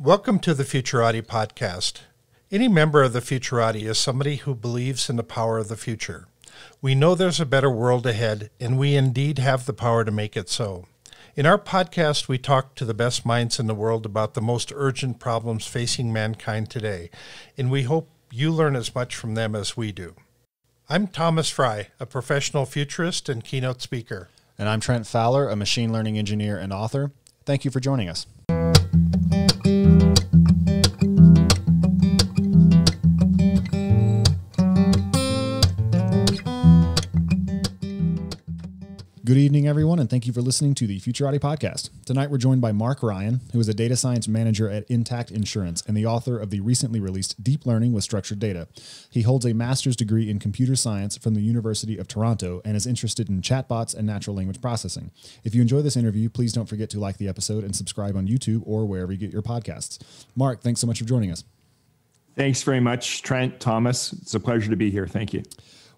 Welcome to the Futurati podcast. Any member of the Futurati is somebody who believes in the power of the future. We know there's a better world ahead, and we indeed have the power to make it so. In our podcast, we talk to the best minds in the world about the most urgent problems facing mankind today, and we hope you learn as much from them as we do. I'm Thomas Fry, a professional futurist and keynote speaker. And I'm Trent Fowler, a machine learning engineer and author. Thank you for joining us. Good evening, everyone, and thank you for listening to the Futurati podcast. Tonight, we're joined by Mark Ryan, who is a data science manager at Intact Insurance and the author of the recently released Deep Learning with Structured Data. He holds a master's degree in computer science from the University of Toronto and is interested in chatbots and natural language processing. If you enjoy this interview, please don't forget to like the episode and subscribe on YouTube or wherever you get your podcasts. Mark, thanks so much for joining us. Thanks very much, Trent, Thomas. It's a pleasure to be here. Thank you.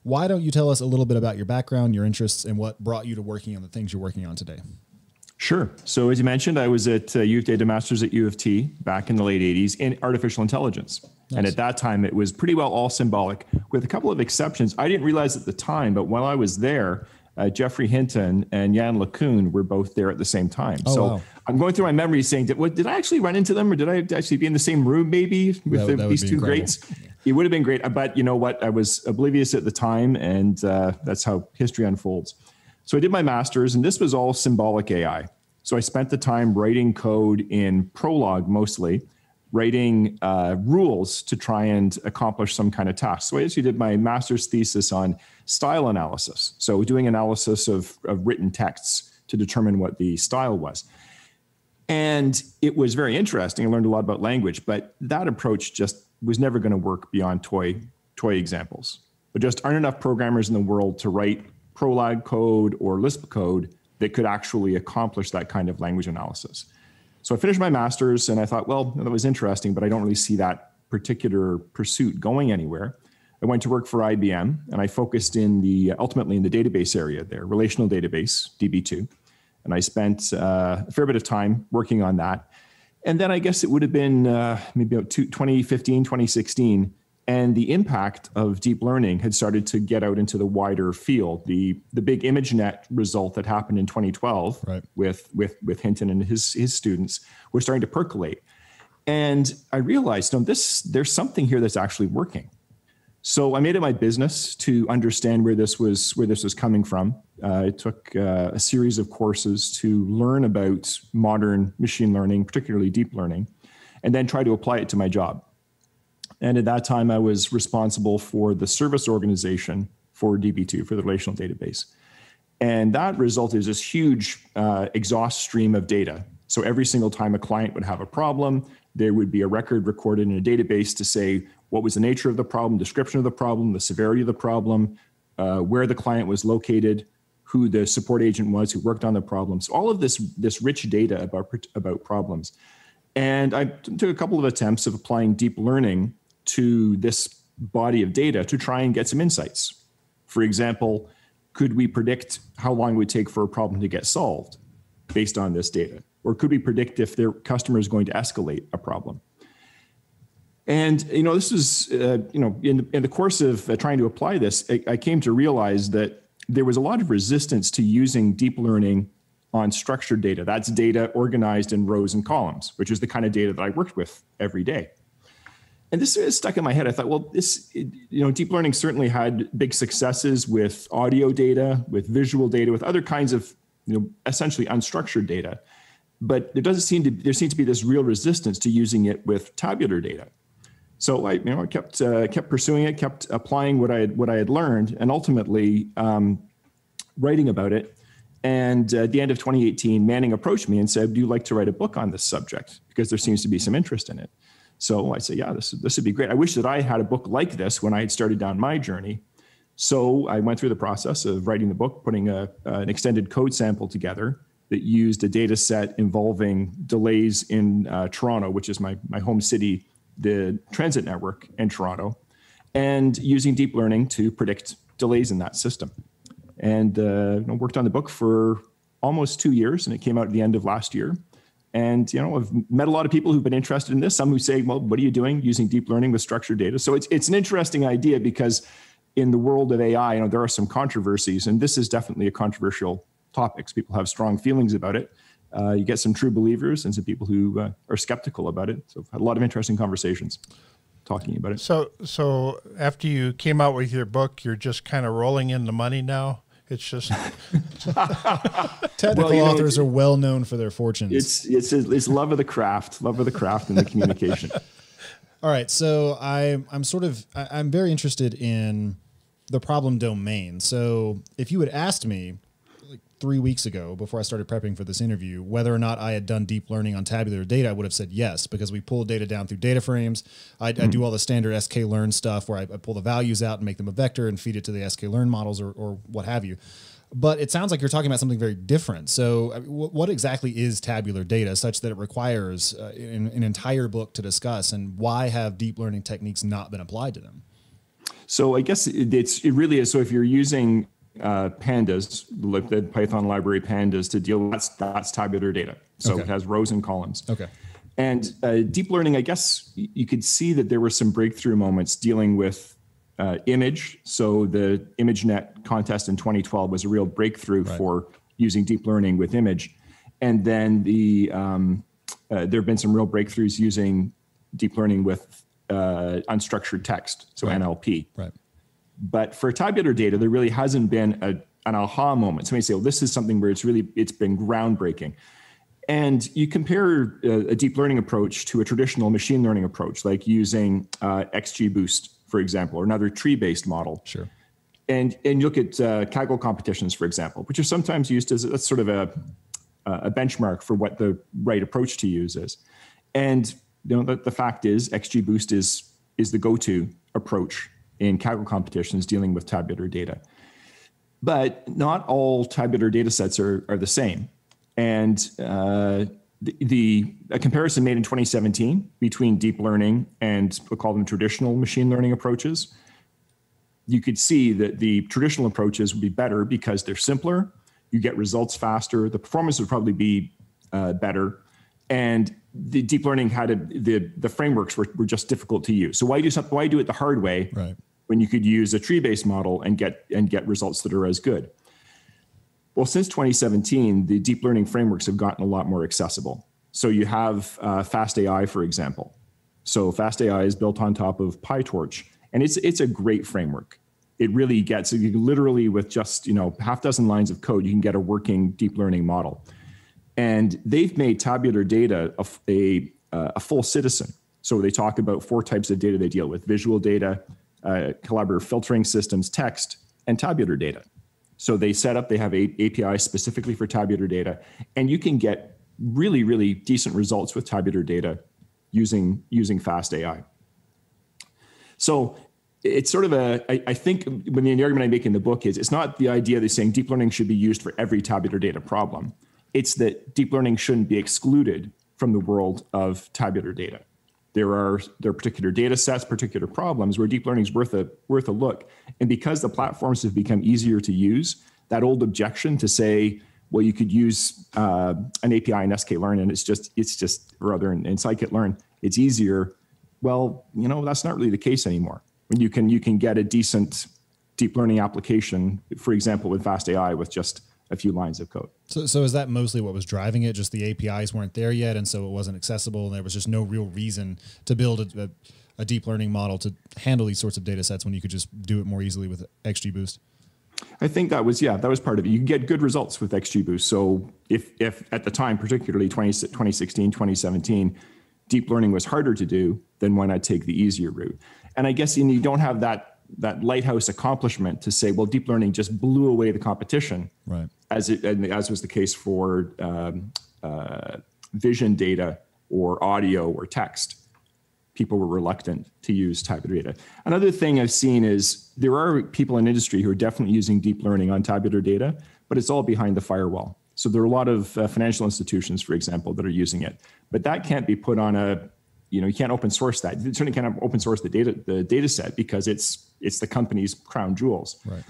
Why don't you tell us a little bit about your background, your interests, and what brought you to working on the things you're working on today? Sure. So, as you mentioned, I was at uh, Youth Data Masters at U of T back in the late 80s in artificial intelligence. Nice. And at that time, it was pretty well all symbolic, with a couple of exceptions. I didn't realize at the time, but while I was there, uh, Geoffrey Hinton and Yann LeCun were both there at the same time. Oh, so wow. I'm going through my memory saying, did, what, did I actually run into them or did I actually be in the same room maybe with that, the, that these two incredible. greats? It would have been great. But you know what? I was oblivious at the time and uh, that's how history unfolds. So I did my master's and this was all symbolic AI. So I spent the time writing code in Prolog mostly writing uh, rules to try and accomplish some kind of task. So I actually did my master's thesis on style analysis. So doing analysis of, of written texts to determine what the style was. And it was very interesting. I learned a lot about language, but that approach just was never going to work beyond toy toy examples. But just aren't enough programmers in the world to write Prolog code or Lisp code that could actually accomplish that kind of language analysis. So I finished my master's and I thought, well, that was interesting, but I don't really see that particular pursuit going anywhere. I went to work for IBM and I focused in the ultimately in the database area there, relational database, DB2. And I spent uh, a fair bit of time working on that. And then I guess it would have been uh, maybe about 2015, 2016 and the impact of deep learning had started to get out into the wider field. The the big ImageNet result that happened in 2012 right. with with with Hinton and his his students was starting to percolate, and I realized, no, this there's something here that's actually working. So I made it my business to understand where this was where this was coming from. Uh, I took uh, a series of courses to learn about modern machine learning, particularly deep learning, and then try to apply it to my job. And at that time, I was responsible for the service organization for DB2, for the relational database. And that resulted in this huge uh, exhaust stream of data. So every single time a client would have a problem, there would be a record recorded in a database to say what was the nature of the problem, description of the problem, the severity of the problem, uh, where the client was located, who the support agent was who worked on the problem. So all of this this rich data about about problems. And I took a couple of attempts of applying deep learning to this body of data to try and get some insights. For example, could we predict how long it would take for a problem to get solved based on this data? Or could we predict if their customer is going to escalate a problem? And you know, this is uh, you know, in, in the course of uh, trying to apply this, I, I came to realize that there was a lot of resistance to using deep learning on structured data. That's data organized in rows and columns, which is the kind of data that I worked with every day and this is stuck in my head. I thought, well, this, you know, deep learning certainly had big successes with audio data, with visual data, with other kinds of, you know, essentially unstructured data. But there doesn't seem to there seems to be this real resistance to using it with tabular data. So I, you know, I kept uh, kept pursuing it, kept applying what I had what I had learned, and ultimately um, writing about it. And uh, at the end of 2018, Manning approached me and said, "Do you like to write a book on this subject? Because there seems to be some interest in it." So I say, yeah, this, this would be great. I wish that I had a book like this when I had started down my journey. So I went through the process of writing the book, putting a, uh, an extended code sample together that used a data set involving delays in uh, Toronto, which is my, my home city, the transit network in Toronto, and using deep learning to predict delays in that system. And uh, you know, worked on the book for almost two years, and it came out at the end of last year. And you know, I've met a lot of people who've been interested in this. Some who say, "Well, what are you doing using deep learning with structured data?" So it's it's an interesting idea because in the world of AI, you know, there are some controversies, and this is definitely a controversial topic. So People have strong feelings about it. Uh, you get some true believers and some people who uh, are skeptical about it. So I've had a lot of interesting conversations talking about it. So, so after you came out with your book, you're just kind of rolling in the money now. It's just technical well, authors know, are well known for their fortunes. It's it's it's love of the craft, love of the craft, and the communication. All right, so I I'm sort of I, I'm very interested in the problem domain. So if you had asked me three weeks ago before I started prepping for this interview whether or not I had done deep learning on tabular data, I would have said yes because we pull data down through data frames. I, mm-hmm. I do all the standard sklearn stuff where I, I, pull the values out and make them a vector and feed it to the sklearn models or, or what have you. But it sounds like you're talking about something very different. So, what exactly is tabular data, such that it requires uh, an, an entire book to discuss, and why have deep learning techniques not been applied to them? So I guess it's it really is. So if you're using uh, pandas, like the Python library pandas to deal with that's, that's tabular data. So okay. it has rows and columns. Okay. And uh, deep learning, I guess you could see that there were some breakthrough moments dealing with uh, image. So the ImageNet contest in 2012 was a real breakthrough right. for using deep learning with image. And then the um, uh, there have been some real breakthroughs using deep learning with uh, unstructured text, so right. NLP. Right. But for tabular data, there really hasn't been a, an aha moment. Somebody say, well, this is something where it's really, it's been groundbreaking. And you compare a, a deep learning approach to a traditional machine learning approach, like using uh, XGBoost, for example, or another tree-based model. Sure. And, and you look at uh, Kaggle competitions, for example, which are sometimes used as a, sort of a, a benchmark for what the right approach to use is. And you know, the, the fact is, XGBoost is, is the go-to approach in Kaggle competitions dealing with tabular data. But not all tabular data sets are, are the same. And uh, the, the, a comparison made in 2017 between deep learning and we'll call them traditional machine learning approaches, you could see that the traditional approaches would be better because they're simpler, you get results faster, the performance would probably be uh, better, and the deep learning had a, the the frameworks were, were just difficult to use. So why do something? Why do it the hard way? Right when you could use a tree-based model and get and get results that are as good. Well, since 2017, the deep learning frameworks have gotten a lot more accessible. So you have uh, FastAI, for example. So FastAI is built on top of PyTorch, and it's it's a great framework. It really gets you literally with just you know half dozen lines of code, you can get a working deep learning model. And they've made tabular data a, a, a full citizen. So they talk about four types of data they deal with: visual data, uh, collaborative filtering systems, text, and tabular data. So they set up, they have a, APIs specifically for tabular data, and you can get really, really decent results with tabular data using, using fast AI. So it's sort of a. I, I think when the argument I make in the book is it's not the idea that they're saying deep learning should be used for every tabular data problem. It's that deep learning shouldn't be excluded from the world of tabular data. There are there are particular data sets, particular problems where deep learning is worth a worth a look. And because the platforms have become easier to use, that old objection to say, well, you could use uh, an API in sklearn and it's just it's just rather in, in scikit-learn, it's easier. Well, you know that's not really the case anymore. When you can you can get a decent deep learning application, for example, with Fast AI, with just a few lines of code. So, so is that mostly what was driving it? Just the APIs weren't there yet, and so it wasn't accessible, and there was just no real reason to build a, a, a deep learning model to handle these sorts of data sets when you could just do it more easily with XGBoost. I think that was yeah, that was part of it. You can get good results with XGBoost. So if if at the time, particularly 20, 2016, 2017, deep learning was harder to do, then why not take the easier route? And I guess you don't have that that lighthouse accomplishment to say, well, deep learning just blew away the competition. Right as it as was the case for um, uh, vision data or audio or text. People were reluctant to use tabular data. Another thing I've seen is there are people in industry who are definitely using deep learning on tabular data, but it's all behind the firewall. So there are a lot of uh, financial institutions, for example, that are using it, but that can't be put on a you know you can't open source that. You certainly can't open source the data the data set because it's it's the company's crown jewels. Right.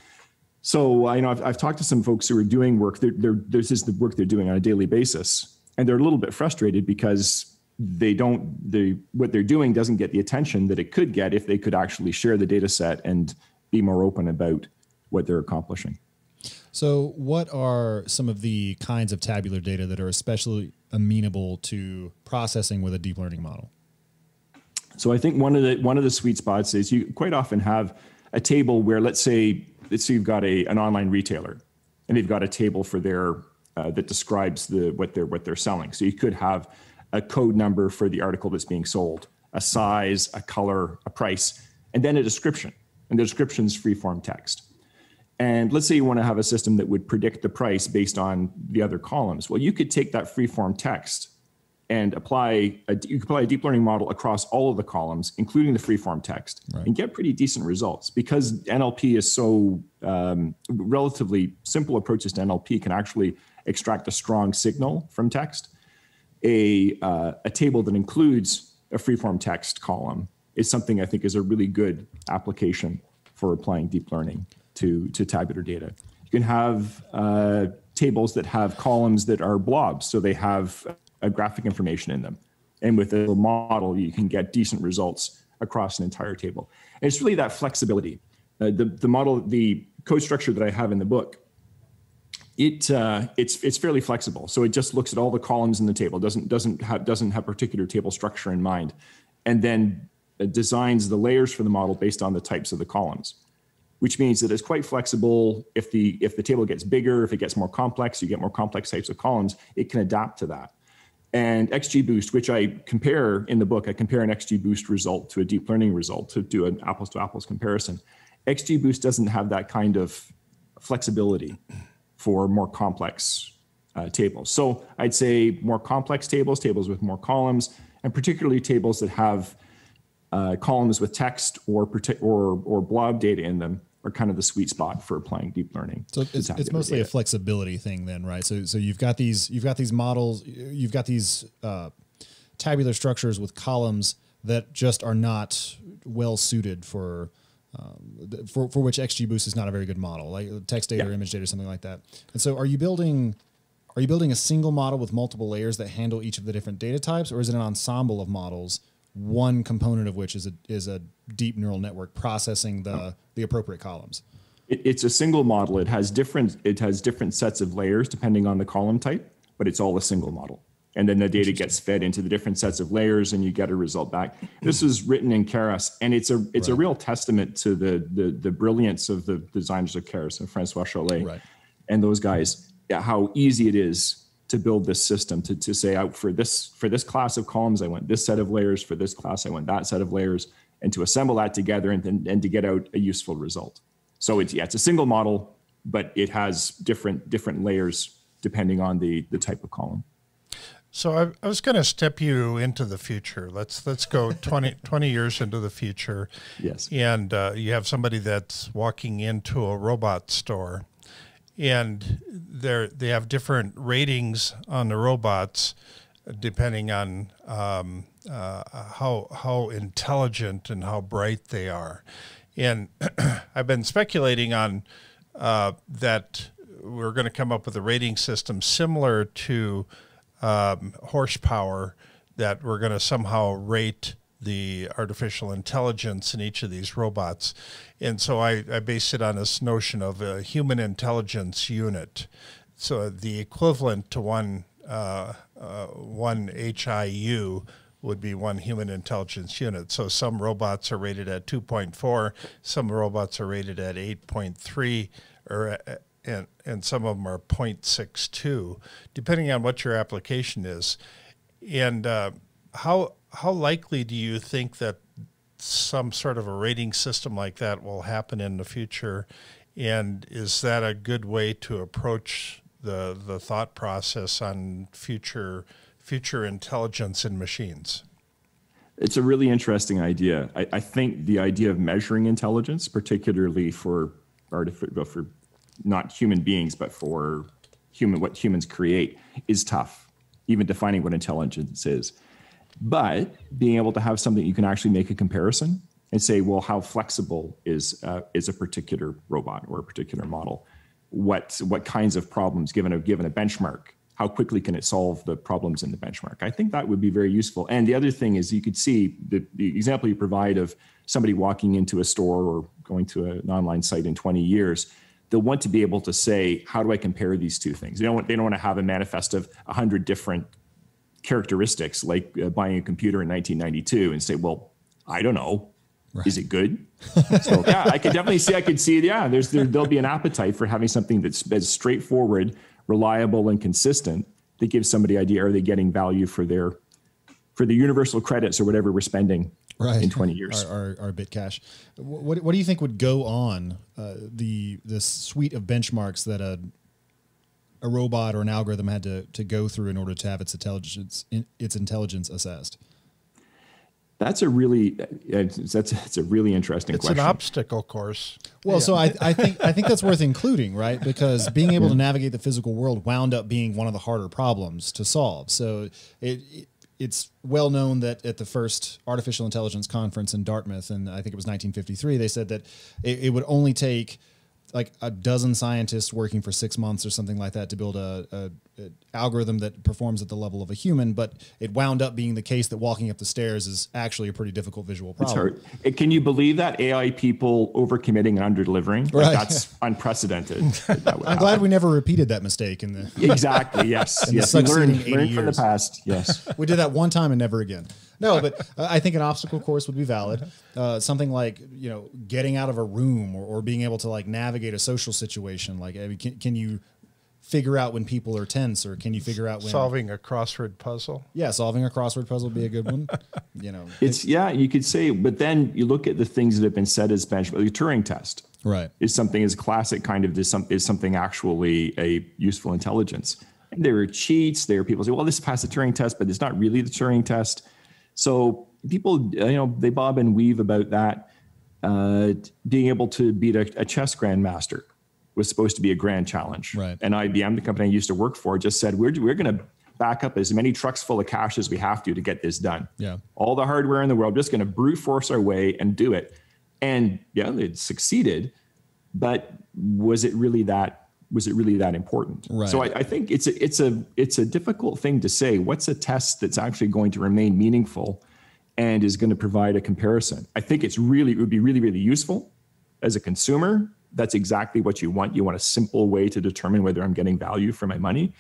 So I you know I've, I've talked to some folks who are doing work. They're, they're, this is the work they're doing on a daily basis, and they're a little bit frustrated because they don't they what they're doing doesn't get the attention that it could get if they could actually share the data set and be more open about what they're accomplishing. So, what are some of the kinds of tabular data that are especially amenable to processing with a deep learning model? So, I think one of the one of the sweet spots is you quite often have a table where, let's say, let's say you've got a an online retailer, and they've got a table for their uh, that describes the what they're what they're selling. So you could have a code number for the article that's being sold, a size, a color, a price, and then a description. And the description is free form text. And let's say you want to have a system that would predict the price based on the other columns. Well, you could take that free form text and apply a, you could apply a deep learning model across all of the columns, including the free form text, right. and get pretty decent results because NLP is so um, relatively simple approaches to NLP can actually extract a strong signal from text. A, uh, a table that includes a freeform text column is something I think is a really good application for applying deep learning to, to tabular data. You can have uh, tables that have columns that are blobs, so they have graphic information in them. And with a model, you can get decent results across an entire table. And it's really that flexibility. Uh, the, the model, the code structure that I have in the book it uh, it's it's fairly flexible. So it just looks at all the columns in the table, doesn't doesn't have doesn't have particular table structure in mind, and then designs the layers for the model based on the types of the columns, which means that it's quite flexible. If the if the table gets bigger, if it gets more complex, you get more complex types of columns. It can adapt to that. And XGBoost, which I compare in the book, I compare an XGBoost result to a deep learning result to do an apples to apples comparison. XGBoost doesn't have that kind of flexibility for more complex uh, tables. So I'd say more complex tables, tables with more columns, and particularly tables that have uh, columns with text or, or, or blob data in them are kind of the sweet spot for applying deep learning. So it's, it's mostly data. a flexibility thing then, right? So, so you've got these, you've got these models, you've got these uh, tabular structures with columns that just are not well suited for um, for, for which XGBoost is not a very good model, like text data yeah. or image data or something like that. And so, are you building are you building a single model with multiple layers that handle each of the different data types, or is it an ensemble of models, one component of which is a is a deep neural network processing the the appropriate columns? It, it's a single model. It has different it has different sets of layers depending on the column type, but it's all a single model and then the data gets fed into the different sets of layers and you get a result back this is written in keras and it's a it's right. a real testament to the, the the brilliance of the designers of keras and francois chollet right. and those guys yeah, how easy it is to build this system to, to say out for this for this class of columns i want this set of layers for this class i want that set of layers and to assemble that together and, and, and to get out a useful result so it's yeah it's a single model but it has different different layers depending on the the type of column so I, I was going to step you into the future. Let's let's go 20, 20 years into the future. Yes. And uh, you have somebody that's walking into a robot store, and they they have different ratings on the robots, depending on um, uh, how how intelligent and how bright they are. And I've been speculating on uh, that we're going to come up with a rating system similar to um, horsepower that we're going to somehow rate the artificial intelligence in each of these robots. And so I, I base it on this notion of a human intelligence unit. So the equivalent to one, uh, uh, one HIU would be one human intelligence unit. So some robots are rated at 2.4, some robots are rated at 8.3, or uh, and, and some of them are 0.62, depending on what your application is. And uh, how, how likely do you think that some sort of a rating system like that will happen in the future? And is that a good way to approach the, the thought process on future, future intelligence in machines? It's a really interesting idea. I, I think the idea of measuring intelligence, particularly for artificial for not human beings, but for human what humans create, is tough. Even defining what intelligence is, but being able to have something you can actually make a comparison and say, well, how flexible is uh, is a particular robot or a particular model? What what kinds of problems given a given a benchmark? how quickly can it solve the problems in the benchmark? I think that would be very useful. And the other thing is you could see the, the example you provide of somebody walking into a store or going to an online site in 20 years they'll want to be able to say, how do I compare these two things? They don't want, they don't want to have a manifest of 100 different characteristics like uh, buying a computer in 1992 and say, well, I don't know. Right. Is it good? so yeah, I could definitely see. I could see. Yeah, there's there, there'll be an appetite for having something that's as straightforward, reliable, and consistent that gives somebody idea: are they getting value for their for the universal credits or whatever we're spending right. in 20 years. Our, our, our Bitcash. What, what do you think would go on uh, the the suite of benchmarks that a a robot or an algorithm had to, to go through in order to have its intelligence its intelligence assessed? That's a really uh, that's that's a really interesting it's question. an obstacle course. Well, yeah. so I, I think I think that's worth including, right? Because being able to navigate the physical world wound up being one of the harder problems to solve. So it, it it's well known that at the first artificial intelligence conference in Dartmouth, and I think it was 1953, they said that it, it would only take like a dozen scientists working for six months or something like that to build a, a, a, algorithm that performs at the level of a human. But it wound up being the case that walking up the stairs is actually a pretty difficult visual problem. Can you believe that AI people overcommitting and underdelivering? Right. Like that's unprecedented. That I'm glad we never repeated that mistake in the exactly. Yes. in yes. The learn, learn from the past. Yes. we did that one time and never again. No, but uh, I think an obstacle course would be valid. Uh, something like you know getting out of a room or, or being able to like navigate a social situation. Like, I mean, can, can you figure out when people are tense, or can you figure out when solving a crossword puzzle? Yeah, solving a crossword puzzle would be a good one. you know, it's yeah, you could say, but then you look at the things that have been said as benchmark. The Turing test, right, is something is classic kind of is, some, is something actually a useful intelligence. And there are cheats. There are people say, well, this passed the Turing test, but it's not really the Turing test. So people, you know, they bob and weave about that. Uh, being able to beat a, a, chess grandmaster was supposed to be a grand challenge. Right. And IBM, the company I used to work for, just said we're we're going to back up as many trucks full of cash as we have to to get this done. Yeah. All the hardware in the world, just going to brute force our way and do it. And yeah, it succeeded, but was it really that was it really that important? Right. So I, I, think it's a it's a it's a difficult thing to say. What's a test that's actually going to remain meaningful and is going to provide a comparison? I think it's really it would be really really useful as a consumer. That's exactly what you want. You want a simple way to determine whether I'm getting value for my money.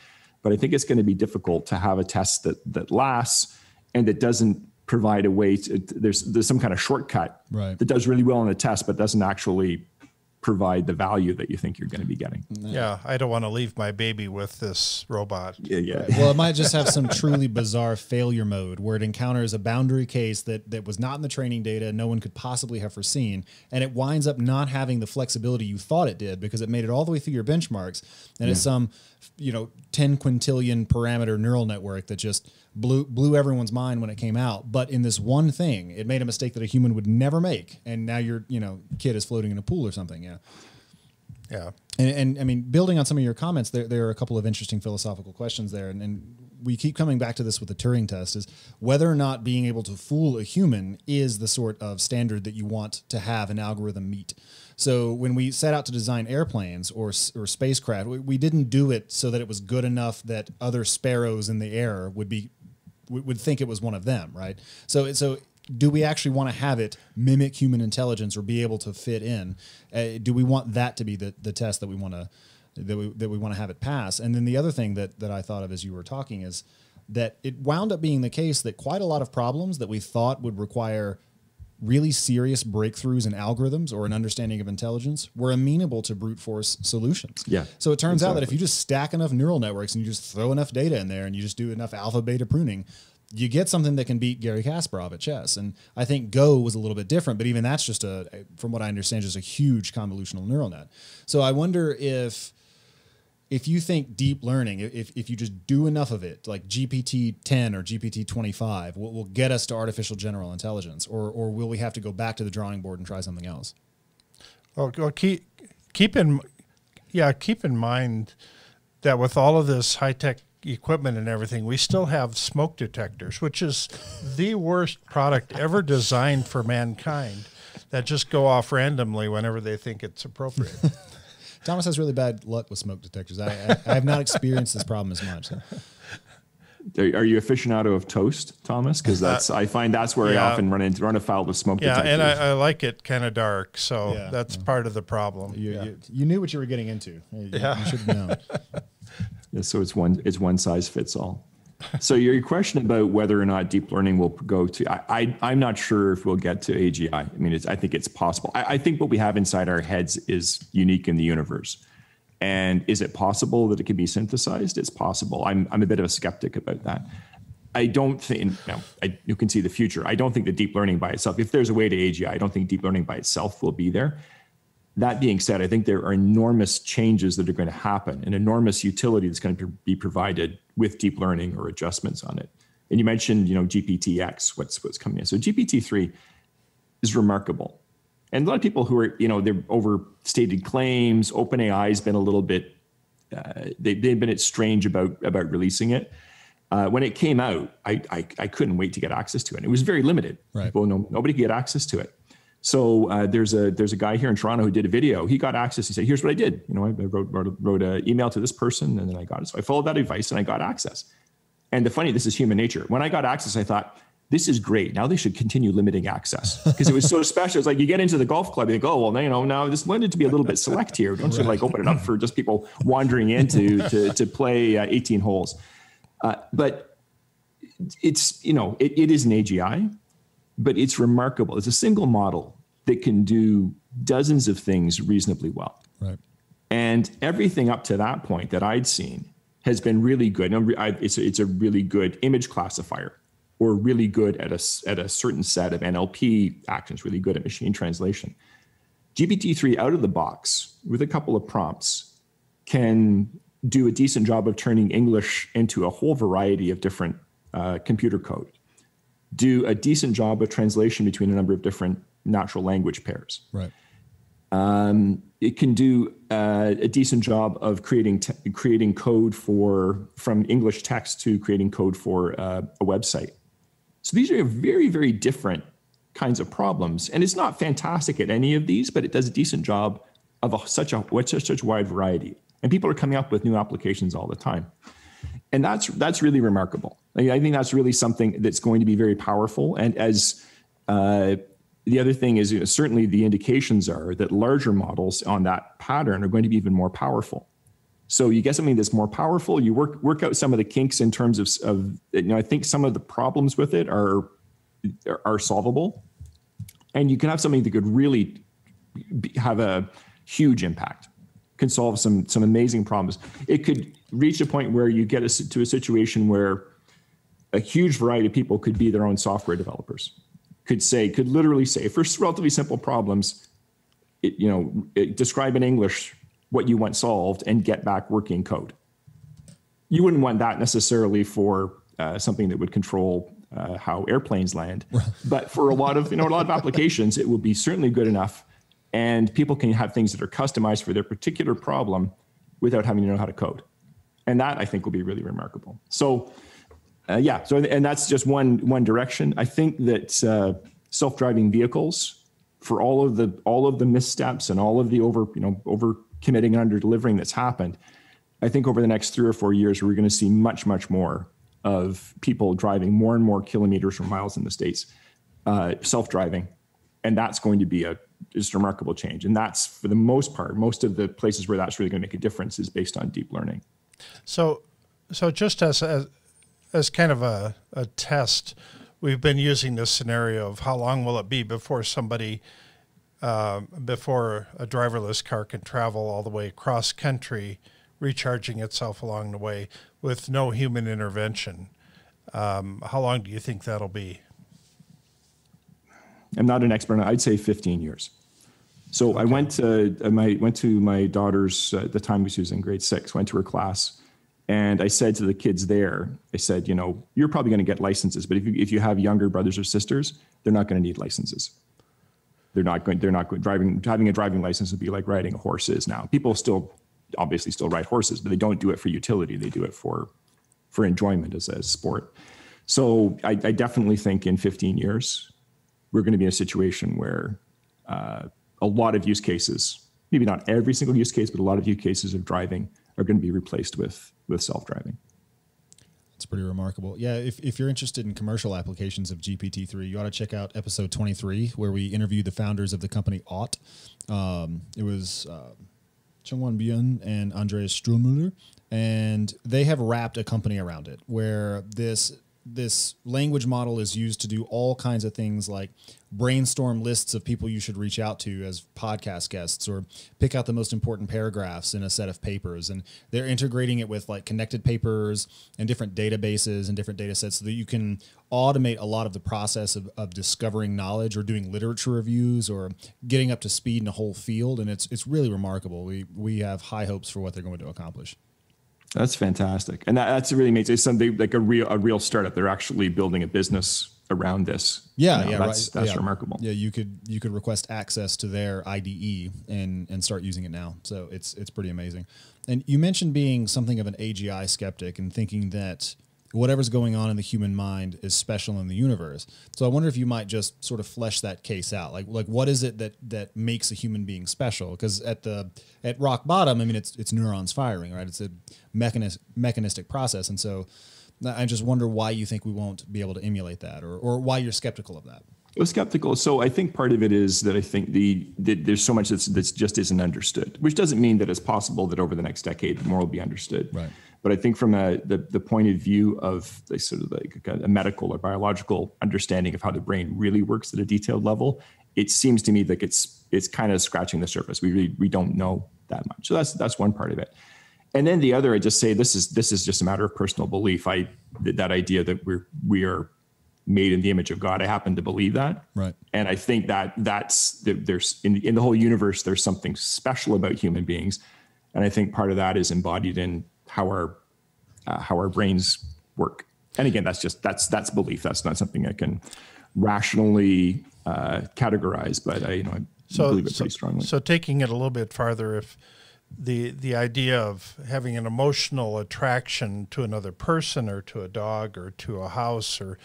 But I think it's going to be difficult to have a test that that lasts and that doesn't provide a way to there's there's some kind of shortcut right. that does really well on the test but doesn't actually provide the value that you think you're going to be getting. Yeah, I don't want to leave my baby with this robot. Yeah, yeah. Well, it might just have some truly bizarre failure mode where it encounters a boundary case that that was not in the training data, no one could possibly have foreseen, and it winds up not having the flexibility you thought it did because it made it all the way through your benchmarks, and yeah. it's some you know 10 quintillion parameter neural network that just blew blew everyone's mind when it came out. But in this one thing it made a mistake that a human would never make. And now your you know kid is floating in a pool or something yeah. Yeah. And, and i mean building on some of your comments there, there are a couple of interesting philosophical questions there. And, and we keep coming back to this with the turing test is whether or not being able to fool a human is the sort of standard that you want to have an algorithm meet. So when we set out to design airplanes or, or spacecraft, we, we didn't do it so that it was good enough that other sparrows in the air would be would think it was one of them, right? So so do we actually want to have it mimic human intelligence or be able to fit in? Uh, do we want that to be the, the test that we want to that we that we want to have it pass? And then the other thing that that I thought of as you were talking is that it wound up being the case that quite a lot of problems that we thought would require really serious breakthroughs in algorithms or an understanding of intelligence were amenable to brute force solutions. Yeah. So it turns exactly. out that if you just stack enough neural networks and you just throw enough data in there and you just do enough alpha beta pruning, you get something that can beat Garry Kasparov at chess. And I think Go was a little bit different, but even that's just a, from what I understand, just a huge convolutional neural net. So I wonder if if you think deep learning, if, if you just do enough of it, like GPT 10 or GPT 25, will, will get us to artificial general intelligence? Or, or will we have to go back to the drawing board and try something else? Well, well keep, keep in, yeah, keep in mind that with all of this high tech equipment and everything, we still have smoke detectors, which is the worst product ever designed for mankind that just go off randomly whenever they think it's appropriate. Thomas has really bad luck with smoke detectors. I, I, I have not experienced this problem as much. So. Are, are you aficionado of toast, Thomas? Because uh, that's I find that's where yeah. I often run into run afoul of smoke detectors. Yeah, detectors. and I, I like it kind of dark, so Yeah. that's part of the problem. You, yeah. you, you knew what you were getting into. You, Yeah. you should have known. Yeah, so it's one it's one size fits all. So your question about whether or not deep learning will go to I, I am not sure if we'll get to AGI. I mean, I think it's possible. I, I think what we have inside our heads is unique in the universe. And is it possible that it can be synthesized? It's possible. I'm I'm a bit of a skeptic about that. I don't think I, you can see the future. I don't think that deep learning by itself, if there's a way to AGI, I don't think deep learning by itself will be there. That being said, I think there are enormous changes that are going to happen, an enormous utility that's going to be provided with deep learning or adjustments on it. And you mentioned, you know, GPTX, what's what's coming in. So GPT three is remarkable, and a lot of people who are, you know, they're overstated claims. OpenAI has been a little bit, uh, they, they've been strange about about releasing it. Uh, when it came out, I, I I couldn't wait to get access to it. And It was very limited. Right. People, no, nobody could get access to it. So uh, there's a there's a guy here in Toronto who did a video. He got access. He said, "Here's what I did. You know, I wrote wrote, wrote an email to this person, and then I got it. So I followed that advice, and I got access. And the funny, this is human nature. When I got access, I thought, this is great. Now they should continue limiting access because it was so special. It's like you get into the golf club, you think, oh well, you know, now this wanted to be a little bit select here. Don't you like open it up for just people wandering in to to, to play uh, 18 holes? Uh, but it's you know it, it is an AGI, but it's remarkable. It's a single model that can do dozens of things reasonably well. Right. And everything up to that point that I'd seen has been really good. And I- It's a, it's a really good image classifier, or really good at a at a certain set of NLP actions. Really good at machine translation. GPT three out of the box with a couple of prompts can do a decent job of turning English into a whole variety of different uh, computer code. Do a decent job of translation between a number of different natural language pairs Right. it can do uh, a decent job of creating te- creating code for from English text to creating code for uh, a website. So these are very very different kinds of problems, and it's not fantastic at any of these, but it does a decent job of a, such a such such wide variety, and people are coming up with new applications all the time, and that's that's really remarkable. I, I think that's really something that's going to be very powerful, and as uh, the other thing is you know, certainly the indications are that larger models on that pattern are going to be even more powerful. So you get something that's more powerful. You work work out some of the kinks in terms of, of you know I think some of the problems with it are are solvable, and you can have something that could really be, have a huge impact, can solve some some amazing problems. It could reach a point where you get a, to a situation where a huge variety of people could be their own software developers. Could say could literally say for relatively simple problems it, you know it, describe in english what you want solved and get back working code. You wouldn't want that necessarily for uh, something that would control uh, how airplanes land. But for a lot of you know a lot of applications it will be certainly good enough and people can have things that are customized for their particular problem without having to know how to code and that i think will be really remarkable so uh, yeah. So, and that's just one one direction. I think that uh, self-driving vehicles, for all of the all of the missteps and all of the over you know over committing and under delivering that's happened, I think over the next three or four years we're going to see much much more of people driving more and more kilometers or miles in the states, uh, self-driving, and that's going to be a just remarkable change. And that's for the most part, most of the places where that's really going to make a difference is based on deep learning. So, so just as as, as kind of a, a test, we've been using this scenario of how long will it be before somebody, uh, before a driverless car can travel all the way across country, recharging itself along the way with no human intervention. Um, how long do you think that'll be? I'm not an expert. I'd say 15 years. So I went to uh, my went to my daughter's uh, at the time she was in grade six. Went to her class, and I said to the kids there, I said, you know, you're probably going to get licenses, but if you if you have younger brothers or sisters, they're not going to need licenses. They're not going. They're not going, driving. Having a driving license would be like riding a horse is now. People still obviously still ride horses, but they don't do it for utility. They do it for for enjoyment as a sport. So I, I definitely think in 15 years we're going to be in a situation where uh, a lot of use cases maybe not every single use case, but a lot of use cases of driving are going to be replaced with with self driving. It's pretty remarkable. Yeah, if, if you're interested in commercial applications of GPT-3, you ought to check out episode 23, where we interviewed the founders of the company Ought. Um, it was uh, Jungwon Byun and Andreas Stuhlmüller, and they have wrapped a company around it where this this language model is used to do all kinds of things like brainstorm lists of people you should reach out to as podcast guests or pick out the most important paragraphs in a set of papers. And they're integrating it with like connected papers and different databases and different data sets so that you can automate a lot of the process of, of discovering knowledge or doing literature reviews or getting up to speed in a whole field. And it's it's really remarkable. We we have high hopes for what they're going to accomplish that's fantastic, and that, that's really makes it something like a real a real startup. They're actually building a business around this. Yeah, you know, yeah, that's right. that's yeah. remarkable. Yeah, you could you could request access to their IDE and and start using it now. So it's it's pretty amazing. And you mentioned being something of an AGI skeptic and thinking that whatever's going on in the human mind is special in the universe. So I wonder if you might just sort of flesh that case out. Like like what is it that that makes a human being special? Because at the at rock bottom, I mean it's it's neurons firing, right? It's a mechanistic mechanistic process. And so I just wonder why you think we won't be able to emulate that or or why you're skeptical of that. I was skeptical. So I think part of it is that I think the that there's so much that's that's just isn't understood, which doesn't mean that it's possible that over the next decade more will be understood. Right. But I think from a, the, the point of view of the sort of like a medical or biological understanding of how the brain really works at a detailed level, it seems to me like it's it's kind of scratching the surface. We really we don't know that much. So that's that's one part of it. And then the other, I just say this is this is just a matter of personal belief. I that idea that we're we are made in the image of God. I happen to believe that. Right. And I think that that's there's in in the whole universe there's something special about human beings, and I think part of that is embodied in how our uh, how our brains work. And again, that's just that's that's belief. That's not something I can rationally uh, categorize, but I you know I so, believe it so, pretty strongly. So taking it a little bit farther, if the the idea of having an emotional attraction to another person or to a dog or to a house or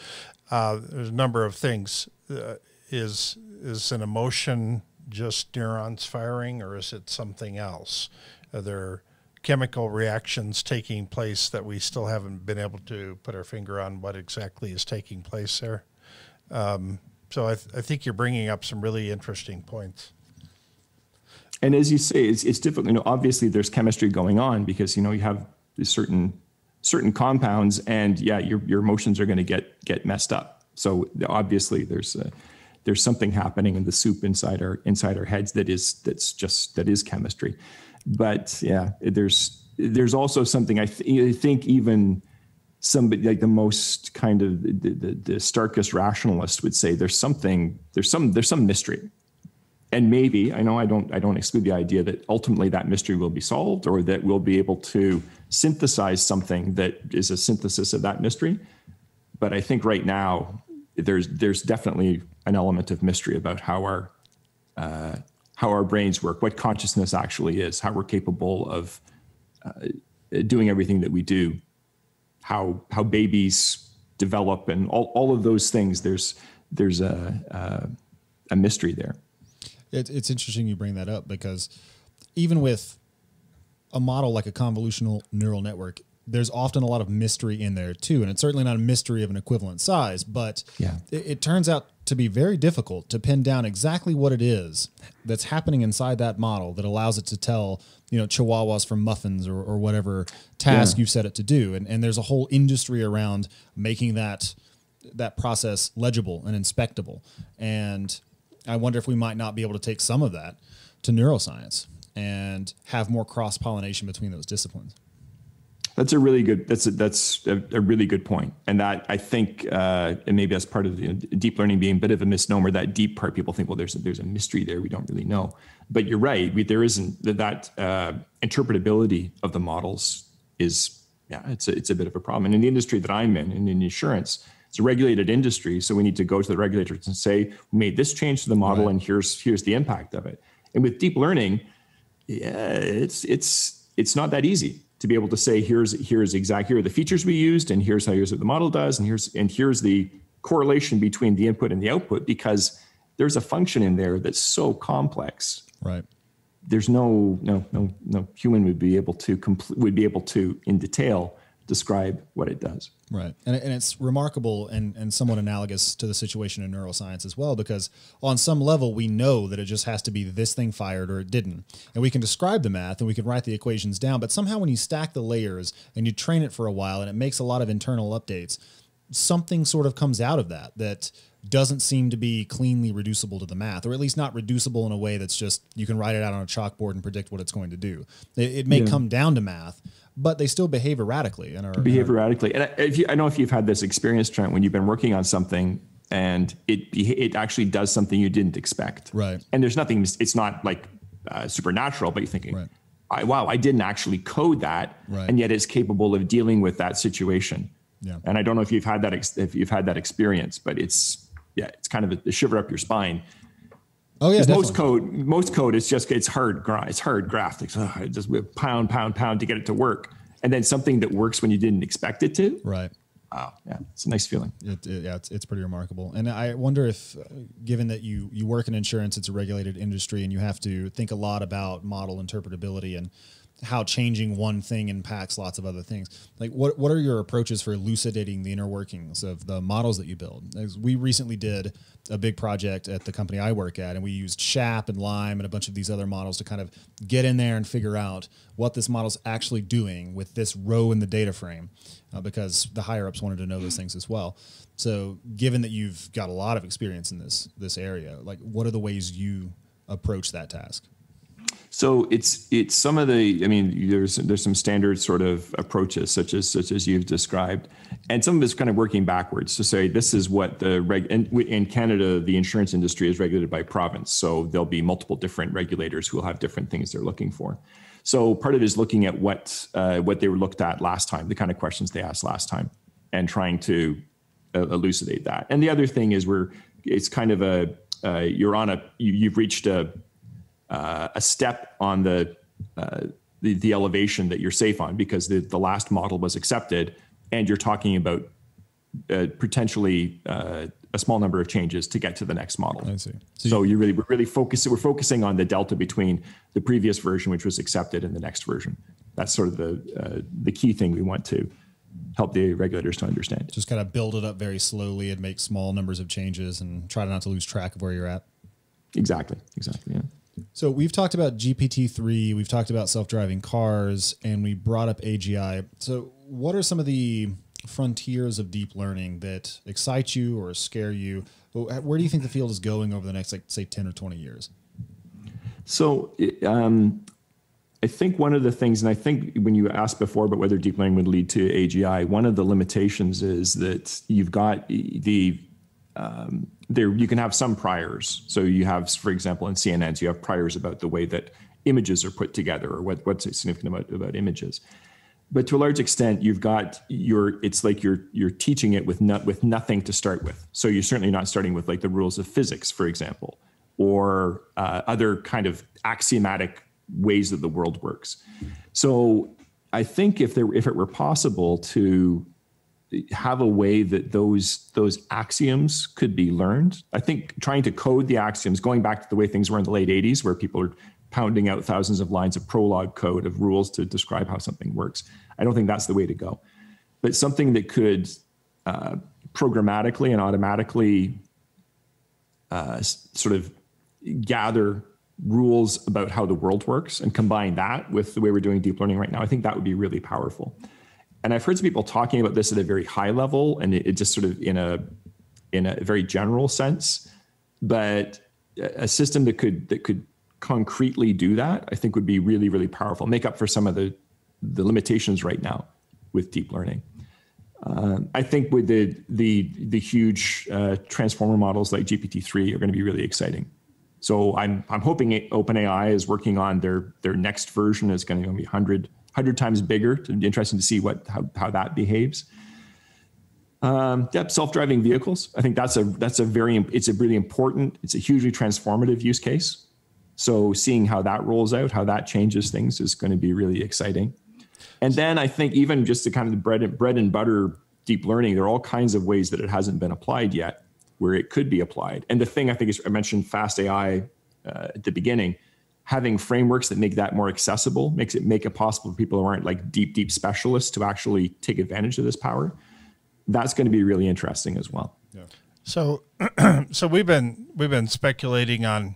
uh, there's a number of things uh, is is an emotion just neurons firing or is it something else? Are there chemical reactions taking place that we still haven't been able to put our finger on what exactly is taking place there? Um, so I, th- I think you're bringing up some really interesting points. And as you say, it's, it's difficult. You know, obviously there's chemistry going on because you know you have certain certain compounds, and yeah, your your emotions are going to get get messed up. So obviously there's a, there's something happening in the soup inside our inside our heads that is that's just that is chemistry. But yeah, there's there's also something I, th- I think even somebody like the most kind of the, the, the starkest rationalist would say there's something there's some there's some mystery. And maybe i know i don't i don't exclude the idea that ultimately that mystery will be solved or that we'll be able to synthesize something that is a synthesis of that mystery. But i think right now there's there's definitely an element of mystery about how our uh, how our brains work what consciousness actually is how we're capable of uh, doing everything that we do how how babies develop and all, all of those things there's there's a, a, a mystery there. It, it's interesting you bring that up because even with a model like a convolutional neural network, there's often a lot of mystery in there too. And it's certainly not a mystery of an equivalent size, but yeah. it, it turns out to be very difficult to pin down exactly what it is that's happening inside that model that allows it to tell, you know, chihuahuas from muffins or, or whatever task yeah. you set it to do. And, and there's a whole industry around making that that process legible and inspectable. And I wonder if we might not be able to take some of that to neuroscience and have more cross pollination between those disciplines. That's a really good. That's a, that's a, a really good point, and that I think, uh, and maybe that's part of the deep learning being a bit of a misnomer. That deep part, people think, well, there's a, there's a mystery there. We don't really know, but you're right. We, there isn't that uh, interpretability of the models is yeah, it's a, it's a bit of a problem. And in the industry that I'm in, and in insurance, it's a regulated industry, so we need to go to the regulators and say, we made this change to the model, right. and here's here's the impact of it. And with deep learning, yeah, it's it's it's not that easy to be able to say, here's here's exact here are the features we used, and here's how here's what the model does, and here's and here's the correlation between the input and the output, because there's a function in there that's so complex. Right. there's no no no no human would be able to complete would be able to in detail describe what it does. Right. And, and it's remarkable and, and somewhat analogous to the situation in neuroscience as well, because on some level, we know that it just has to be this thing fired or it didn't. And we can describe the math and we can write the equations down. But somehow, when you stack the layers and you train it for a while and it makes a lot of internal updates, something sort of comes out of that that doesn't seem to be cleanly reducible to the math, or at least not reducible in a way that's just you can write it out on a chalkboard and predict what it's going to do. It, it may yeah. come down to math, but they still behave erratically and are behave erratically. And if you, I know if you've had this experience, Trent, when you've been working on something and it it actually does something you didn't expect, right? And there's nothing. It's not like uh, supernatural, but you're thinking, right. I, wow, I didn't actually code that, right. and yet it's capable of dealing with that situation. Yeah. And I don't know if you've had that ex- if you've had that experience, but it's yeah, it's kind of a, a shiver up your spine. Oh yeah, most code, most code is just it's hard, it's hard graphics. Oh, just pound, pound, pound to get it to work, and then something that works when you didn't expect it to. Right. Wow. Yeah, it's a nice feeling. It, it, yeah, it's, it's pretty remarkable. And I wonder if, uh, given that you you work in insurance, it's a regulated industry, and you have to think a lot about model interpretability and how changing one thing impacts lots of other things. Like, what what are your approaches for elucidating the inner workings of the models that you build? As we recently did a big project at the company I work at, and we used SHAP and Lime and a bunch of these other models to kind of get in there and figure out what this model's actually doing with this row in the data frame, uh, because the higher ups wanted to know those things as well. So, given that you've got a lot of experience in this this area, like, what are the ways you approach that task? So it's it's some of the I mean there's there's some standard sort of approaches such as such as you've described, and some of it's kind of working backwards to say this is what the reg in, in Canada the insurance industry is regulated by province, so there'll be multiple different regulators who will have different things they're looking for. So part of it is looking at what uh, what they were looked at last time, the kind of questions they asked last time, and trying to uh, elucidate that. And the other thing is we're it's kind of a uh, you're on a you, you've reached a uh, a step on the, uh, the, the elevation that you're safe on because the the last model was accepted, and you're talking about uh, potentially uh, a small number of changes to get to the next model. I see. So, so you really we're really focusing we're focusing on the delta between the previous version, which was accepted, and the next version. That's sort of the uh, the key thing we want to help the regulators to understand. Just kind of build it up very slowly and make small numbers of changes and try not to lose track of where you're at. Exactly. Exactly. Yeah. So we've talked about GPT-3, we've talked about self-driving cars, and we brought up AGI. So what are some of the frontiers of deep learning that excite you or scare you? Where do you think the field is going over the next, like, say, 10 or 20 years? So um, I think one of the things, and I think when you asked before about whether deep learning would lead to AGI, one of the limitations is that you've got the um, there you can have some priors. So you have, for example, in CNNs, you have priors about the way that images are put together or what, what's significant about, about images. But to a large extent, you've got your it's like you're you're teaching it with not with nothing to start with. So you're certainly not starting with like the rules of physics, for example, or uh, other kind of axiomatic ways that the world works. So I think if there if it were possible to have a way that those those axioms could be learned. I think trying to code the axioms, going back to the way things were in the late 80s, where people are pounding out thousands of lines of Prolog code of rules to describe how something works. I don't think that's the way to go. But something that could uh, programmatically and automatically uh, sort of gather rules about how the world works and combine that with the way we're doing deep learning right now, I think that would be really powerful and I've heard some people talking about this at a very high level, and it, it just sort of in a in a very general sense. But a system that could that could concretely do that, I think, would be really really powerful. Make up for some of the the limitations right now with deep learning. Uh, I think with the the the huge uh, transformer models like GPT three are going to be really exciting. So I'm I'm hoping OpenAI is working on their their next version is going to be 100 100 times bigger. It'd be interesting to see what how, how that behaves. Um, yep, self-driving vehicles. I think that's a that's a very it's a really important. It's a hugely transformative use case. So seeing how that rolls out, how that changes things, is going to be really exciting. And then I think even just the kind of the bread and bread and butter deep learning, there are all kinds of ways that it hasn't been applied yet, where it could be applied. And the thing I think is I mentioned fast AI uh, at the beginning having frameworks that make that more accessible makes it make it possible for people who aren't like deep deep specialists to actually take advantage of this power that's going to be really interesting as well Yeah. So, so we've been we've been speculating on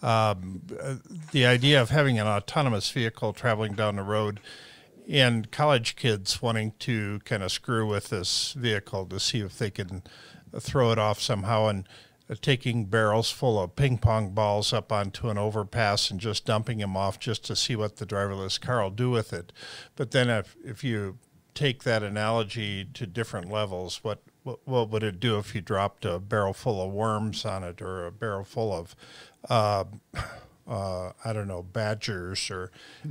um, uh, the idea of having an autonomous vehicle traveling down the road, and college kids wanting to kind of screw with this vehicle to see if they can throw it off somehow, and uh, taking barrels full of ping pong balls up onto an overpass and just dumping them off just to see what the driverless car will do with it. But then if if you take that analogy to different levels, what what, what would it do if you dropped a barrel full of worms on it or a barrel full of uh, uh, I don't know badgers or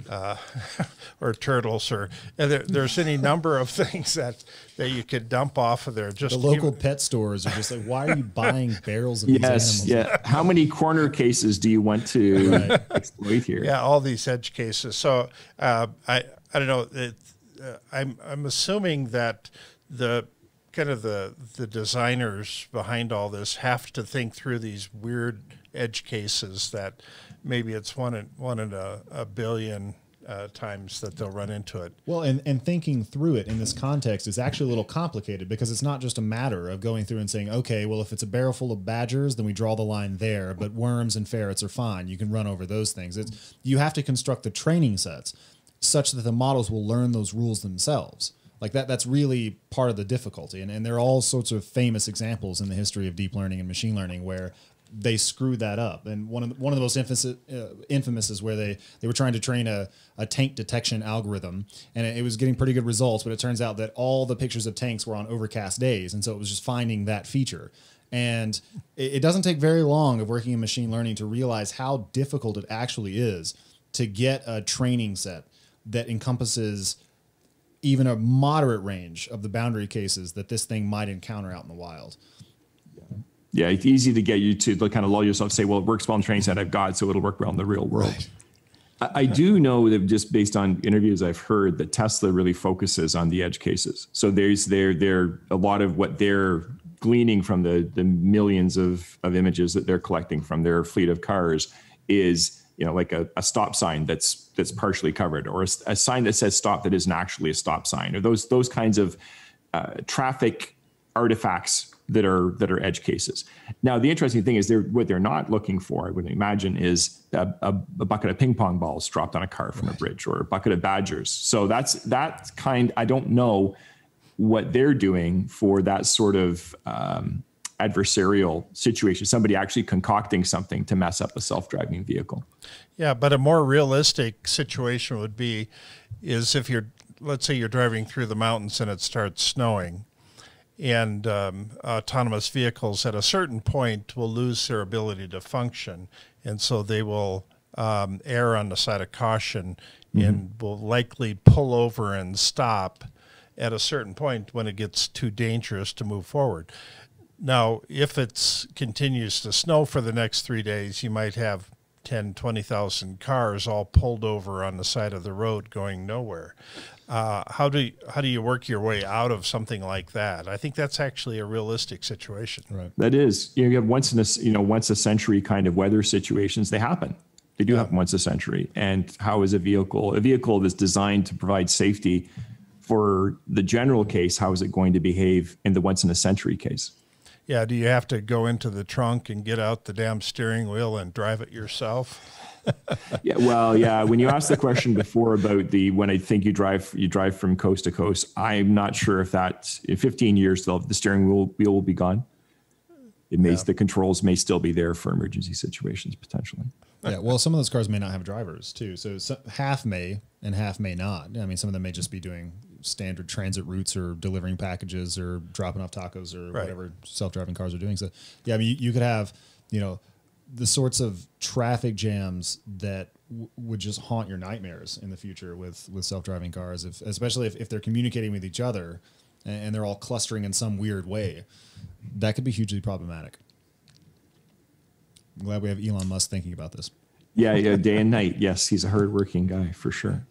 uh, or turtles or there, there's any number of things that that you could dump off of there. Just The local pet stores are just like, why are you buying barrels of these yes animals? yeah how many corner cases do you want to exploit here yeah, all these edge cases. So uh, I I don't know. It, uh, I'm I'm assuming that the kind of the the designers behind all this have to think through these weird edge cases that maybe it's one in one in a, a billion uh, times that they'll run into it. Well, and, and thinking through it in this context is actually a little complicated because it's not just a matter of going through and saying, okay, well, if it's a barrel full of badgers, then we draw the line there, but worms and ferrets are fine. You can run over those things. It's you have to construct the training sets such that the models will learn those rules themselves. Like that, that's really part of the difficulty. And, and there are all sorts of famous examples in the history of deep learning and machine learning where they screwed that up. And one of the, one of the most infamous, uh, infamous is where they, they were trying to train a, a tank detection algorithm and it, it was getting pretty good results, but it turns out that all the pictures of tanks were on overcast days. And so it was just finding that feature. And it, it doesn't take very long of working in machine learning to realize how difficult it actually is to get a training set that encompasses even a moderate range of the boundary cases that this thing might encounter out in the wild. Yeah it's easy to get you to kind of lull yourself say well it works well in training set i've got so it'll work well in the real world Right. I, I do know that just based on interviews I've heard that Tesla really focuses on the edge cases. So there's there there a lot of what they're gleaning from the the millions of of images that they're collecting from their fleet of cars is you know like a, a stop sign that's that's partially covered or a, a sign that says stop that isn't actually a stop sign or those those kinds of uh, traffic artifacts that are that are edge cases. Now, the interesting thing is they're what they're not looking for, I would imagine, is a, a, a bucket of ping pong balls dropped on a car from a bridge or a bucket of badgers. So that's that kind. I don't know what they're doing for that sort of um, adversarial situation. Somebody actually concocting something to mess up a self-driving vehicle. Yeah, but a more realistic situation would be is if you're let's say you're driving through the mountains and it starts snowing and um, autonomous vehicles at a certain point will lose their ability to function. And so they will um, err on the side of caution and will likely pull over and stop at a certain point when it gets too dangerous to move forward. Now, if it continues to snow for the next three days, you might have 10, 20,000 cars all pulled over on the side of the road going nowhere. Uh, how do you, how do you work your way out of something like that? I think that's actually a realistic situation. Right. That is, you know, you have once in a you know once a century kind of weather situations. They happen. They do happen once a century. And how is a vehicle a vehicle that's designed to provide safety for the general case? How is it going to behave in the once in a century case? Yeah, do you have to go into the trunk and get out the damn steering wheel and drive it yourself? Yeah, well, yeah. When you asked the question before about the when I think you drive you drive from coast to coast, I'm not sure if that in 15 years the, the steering wheel wheel will be gone. It may the controls may still be there for emergency situations potentially. Yeah, well, some of those cars may not have drivers too. So, so half may and half may not. I mean, some of them may just be doing standard transit routes or delivering packages or dropping off tacos or Right. whatever self-driving cars are doing. So, yeah, I mean, you, you could have, you know, the sorts of traffic jams that w- would just haunt your nightmares in the future with with self-driving cars, if, especially if, if they're communicating with each other and, and they're all clustering in some weird way. That could be hugely problematic. I'm glad we have Elon Musk thinking about this. Yeah, yeah, day and night. Yes, he's a hard working guy for sure.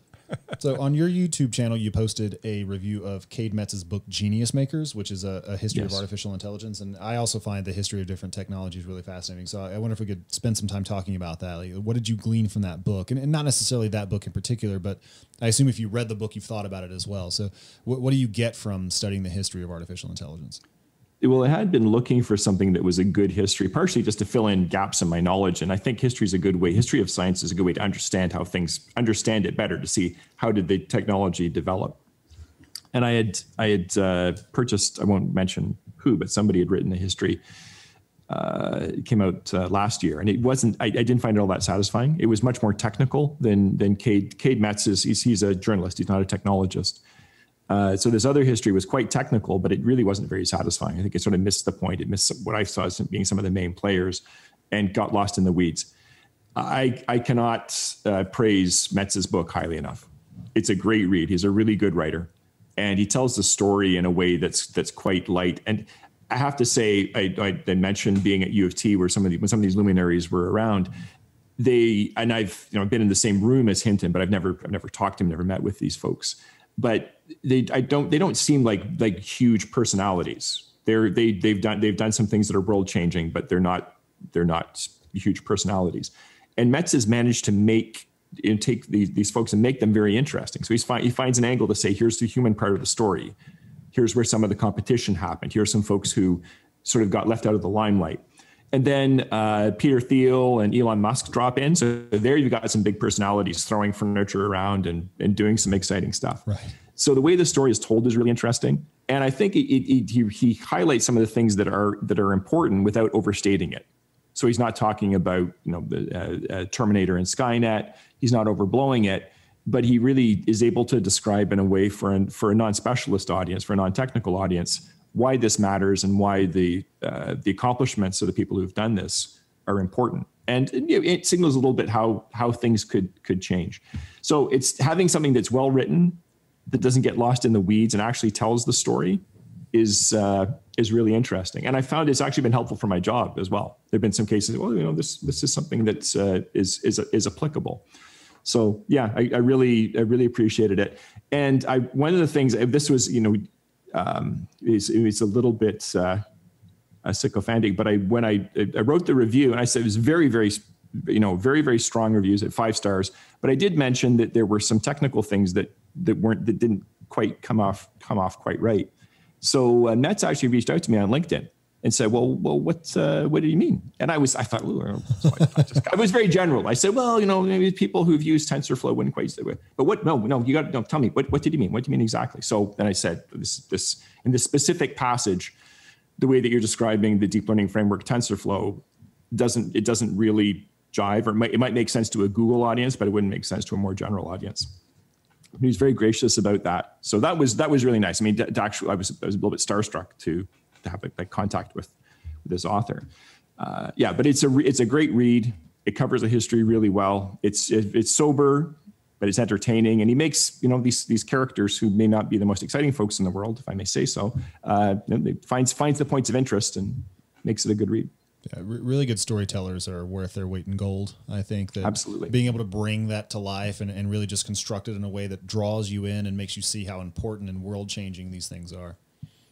So on your YouTube channel, you posted a review of Cade Metz's book Genius Makers, which is a, a history yes. of artificial intelligence. And I also find the history of different technologies really fascinating. So I wonder if we could spend some time talking about that. Like, what did you glean from that book? And, and, not necessarily that book in particular, but I assume if you read the book, you've thought about it as well. So what, what do you get from studying the history of artificial intelligence? Well, I had been looking for something that was a good history, partially just to fill in gaps in my knowledge. And I think history is a good way. History of science is a good way to understand how things understand it better, to see how did the technology develop. And I had I had uh, purchased. I won't mention who, but somebody had written a history. Uh, it came out uh, last year, and it wasn't. I, I, didn't find it all that satisfying. It was much more technical than than Cade Cade Metz is. He's, he's a journalist. He's not a technologist. Uh, so this other history was quite technical, but it really wasn't very satisfying. I think it sort of missed the point. It missed what I saw as being some of the main players, and got lost in the weeds. I I cannot uh, praise Metz's book highly enough. It's a great read. He's a really good writer, and he tells the story in a way that's that's quite light. And I have to say, I, I mentioned being at U of T, where some of the, when some of these luminaries were around. They and I've you know been in the same room as Hinton, but I've never I've never talked to him, never met with these folks but they I don't they don't seem like like huge personalities. They're they they've done they've done some things that are world changing, but they're not they're not huge personalities. And Metz has managed to make know, take these, these folks and make them very interesting. So he's fi- he finds an angle to say, here's the human part of the story. Here's where some of the competition happened. Here are some folks who sort of got left out of the limelight. And then uh, Peter Thiel and Elon Musk drop in. So there you've got some big personalities throwing furniture around and, and doing some exciting stuff. Right. So the way the story is told is really interesting. And I think it, it, he, he highlights some of the things that are that are important without overstating it. So he's not talking about you know the uh, uh, Terminator and Skynet. He's not overblowing it, but he really is able to describe in a way for an, for a non-specialist audience, for a non-technical audience, why this matters and why the uh, the accomplishments of the people who've done this are important. And you know, it signals a little bit how how things could could change. So it's having something that's well written, that doesn't get lost in the weeds, and actually tells the story, is uh, is really interesting. And I found it's actually been helpful for my job as well. There've been some cases, well, you know, this this is something that's uh, is is is applicable. So yeah, I, I, really I really appreciated it. And I one of the things this was you know um, is, is a little bit uh, uh, sycophantic. But I when I I wrote the review and I said it was very very you know very very strong reviews at five stars. But I did mention that there were some technical things that that weren't that didn't quite come off come off quite right. So uh, Metz actually reached out to me on LinkedIn and said, "Well, well, what uh, what do you mean?" And I was, I thought, so I, I, just, I, was very general. I said, "Well, you know, maybe people who've used TensorFlow wouldn't quite say it." But what? No, no, you got to no, tell me what what did you mean? What do you mean exactly? So then I said, "This this in this specific passage, the way that you're describing the deep learning framework TensorFlow doesn't it doesn't really jive, or it might, it might make sense to a Google audience, but it wouldn't make sense to a more general audience." He was very gracious about that. So that was that was really nice. I mean, to, to actually, I was I was a little bit starstruck to to have like contact with, with this author. Uh, yeah, but it's a it's a great read. It covers the history really well. It's it, it's sober, but it's entertaining, and he makes you know these these characters who may not be the most exciting folks in the world, if I may say so. Uh, finds finds the points of interest and makes it a good read. Yeah, really good storytellers are worth their weight in gold. I think that absolutely being able to bring that to life and, and really just construct it in a way that draws you in and makes you see how important and world changing these things are.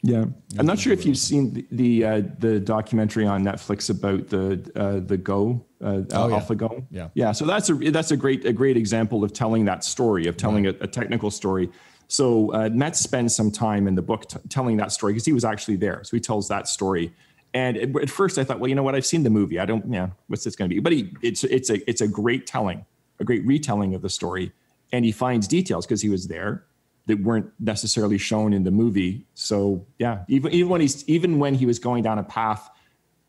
Yeah, I'm not sure if you've seen the the, uh, the documentary on Netflix about the uh, the Go uh, oh, yeah. AlphaGo. Yeah, yeah. So that's a that's a great a great example of telling that story of telling right. a, a, technical story. So uh, Metz spends some time in the book t- telling that story because he was actually there. So he tells that story. And at first I thought, well, you know what? I've seen the movie. I don't, yeah, what's this going to be? But he, it's it's a it's a great telling, a great retelling of the story, and he finds details because he was there that weren't necessarily shown in the movie. So yeah, even even when he's even when he was going down a path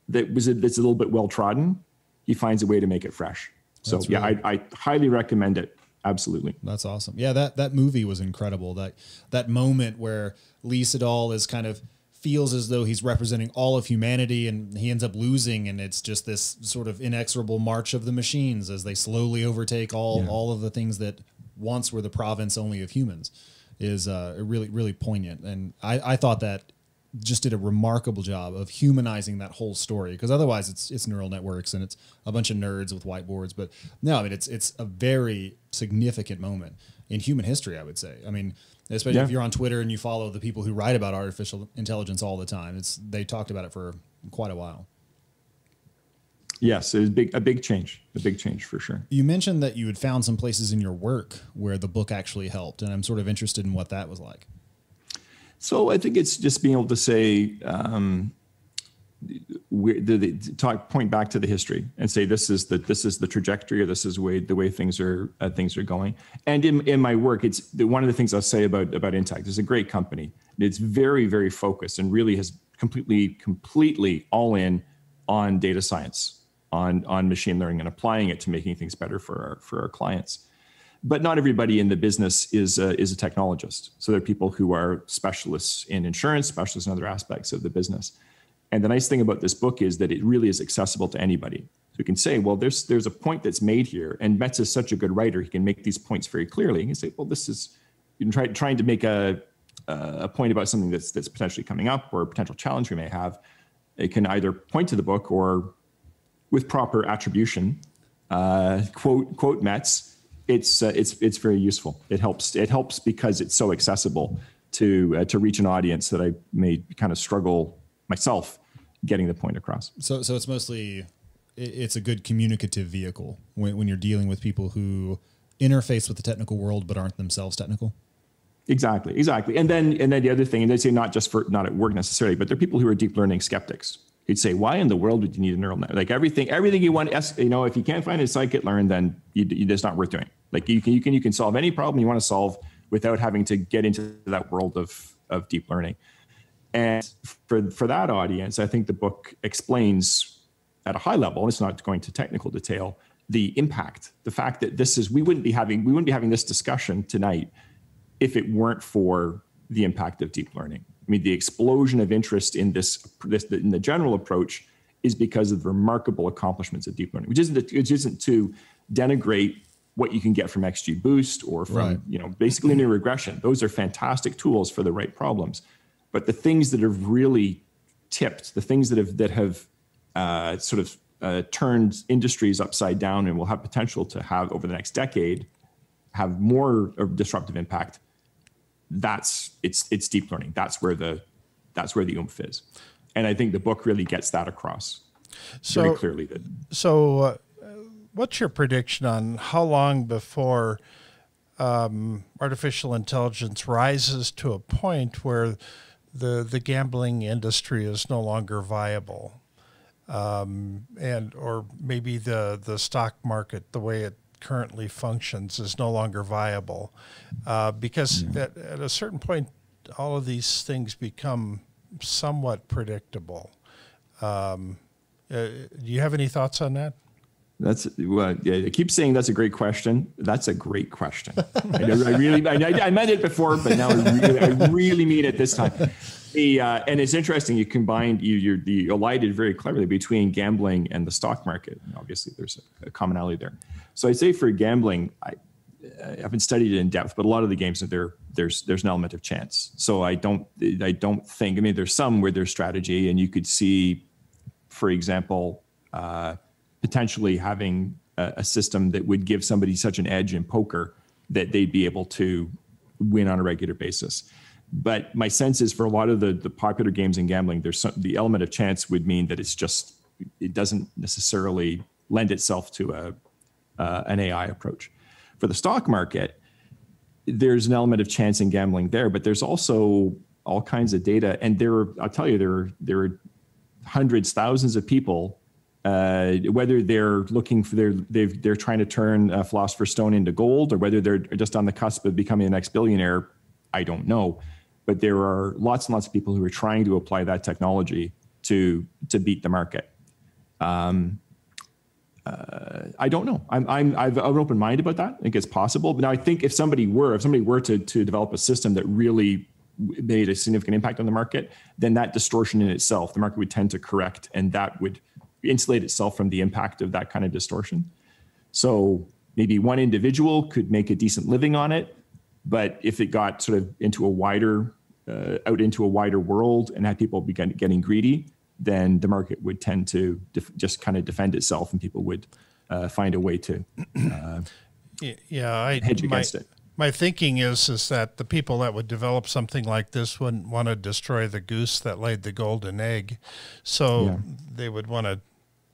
that was a, that's a little bit well trodden, he finds a way to make it fresh. So that's yeah, I, I highly recommend it. Absolutely. That's awesome. Yeah, that that movie was incredible. That that moment where Lee Sedol is kind of feels as though he's representing all of humanity and he ends up losing and it's just this sort of inexorable march of the machines as they slowly overtake all yeah. all of the things that once were the province only of humans is uh, really really poignant, and I, I thought that just did a remarkable job of humanizing that whole story because otherwise it's it's neural networks and it's a bunch of nerds with whiteboards but no I mean it's it's a very significant moment in human history. I would say. I mean, especially Yeah. if you're on Twitter and you follow the people who write about artificial intelligence all the time. It's they talked about it for quite a while. Yes, it was big, a big change, a big change for sure. You mentioned that you had found some places in your work where the book actually helped, and I'm sort of interested in what that was like. So I think it's just being able to say, um, where the, the, talk, point back to the history and say this is the this is the trajectory or this is way the way things are uh, things are going. And in, in my work, it's the, one of the things I'll say about about Intact. It's a great company. It's very very focused and really has completely completely all in on data science, on on machine learning and applying it to making things better for our for our clients but not everybody in the business is a, is a technologist. So there are people who are specialists in insurance, specialists in other aspects of the business. And the nice thing about this book is that it really is accessible to anybody. So you can say, well, there's there's a point that's made here, and Metz is such a good writer; he can make these points very clearly. You can say, well, this is you try trying to make a a point about something that's that's potentially coming up or a potential challenge we may have. It can either point to the book or, with proper attribution, uh, quote quote Metz it's uh, it's it's very useful. It helps it helps because it's so accessible to uh, to reach an audience that I may kind of struggle myself getting the point across. So, so it's mostly it's a good communicative vehicle when, when you're dealing with people who interface with the technical world but aren't themselves technical. Exactly, exactly. And then and then the other thing, and they say not just for not at work necessarily, but there are people who are deep learning skeptics. You'd say, why in the world would you need a neural net? Like everything, everything you want, you know, if you can't find a scikit-learn, then you, you, it's not worth doing. Like you can, you can, you can solve any problem you want to solve without having to get into that world of of deep learning. And for for that audience, I think the book explains at a high level. It's not going to technical detail the impact, the fact that this is we wouldn't be having we wouldn't be having this discussion tonight if it weren't for the impact of deep learning. I mean, the explosion of interest in this, this in the general approach is because of the remarkable accomplishments of deep learning, which isn't which isn't to denigrate what you can get from XGBoost or from Right. you know basic linear regression. Those are fantastic tools for the right problems, but the things that have really tipped, the things that have that have uh, sort of uh, turned industries upside down and will have potential to have over the next decade have more of disruptive impact that's it's it's deep learning. That's where the that's where the oomph is. And i think the book really gets that across very clearly that so uh, what's your prediction on how long before um, artificial intelligence rises to a point where the the gambling industry is no longer viable, um, and or maybe the the stock market, the way it currently functions, is no longer viable, uh, because at, at a certain point, all of these things become somewhat predictable. Um, uh, do you have any thoughts on that? That's well, yeah, i keep saying that's a great question. That's a great question. I, I really I, I meant it before but now I really, I really mean it this time. The uh, and it's interesting you combined you you're, you elided very cleverly between gambling and the stock market. And obviously there's a, a commonality there. So i'd say for gambling i I haven't studied it in depth, but a lot of the games that there there's there's an element of chance. So I don't I don't think I mean there's some where there's strategy, and you could see, for example, uh, potentially having a, a system that would give somebody such an edge in poker that they'd be able to win on a regular basis. But my sense is for a lot of the the popular games in gambling, there's some, the element of chance would mean that it's just it doesn't necessarily lend itself to a uh, an AI approach. For the stock market, there's an element of chance in gambling there, but there's also all kinds of data. And there, are, I'll tell you, there are there are hundreds, thousands of people. Uh, whether they're looking for their they've, they're trying to turn uh, philosopher's stone into gold, or whether they're just on the cusp of becoming the next billionaire, I don't know. But there are lots and lots of people who are trying to apply that technology to to beat the market. I don't know. I'm, I'm, I've, I'm open mind about that. I think it's possible. But now I think if somebody were, if somebody were to, to develop a system that really made a significant impact on the market, then that distortion in itself, the market would tend to correct and that would insulate itself from the impact of that kind of distortion. So maybe one individual could make a decent living on it. But if it got sort of into a wider, uh, out into a wider world and had people begin getting greedy, then the market would tend to def- just kind of defend itself and people would uh, find a way to Y- Yeah, I hedge my, against it. my thinking is is that the people that would develop something like this wouldn't want to destroy the goose that laid the golden egg, so Yeah. they would want to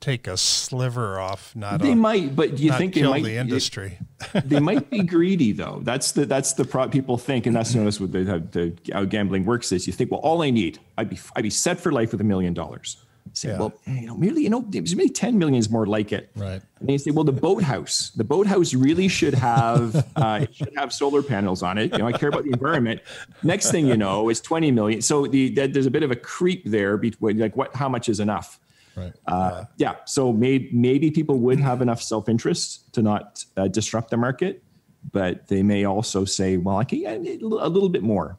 take a sliver off, not They a, might, but do you think they might the industry. they might be greedy though. That's the that's the pro- people think, and that's notice with the, the how gambling works is you think, well, all I need, I'd be I'd be set for life with a million dollars. Say, Yeah. well, you know, merely you know, maybe ten million is more like it. Right. And they say, well, the boathouse, the boathouse really should have uh, it should have solar panels on it. You know, I care about the environment. Next thing you know, is twenty million. So the that, there's a bit of a creep there between like what how much is enough. Right. Uh, yeah. So maybe maybe people would have enough self interest to not uh, disrupt the market, but they may also say, well, I can yeah, a little bit more.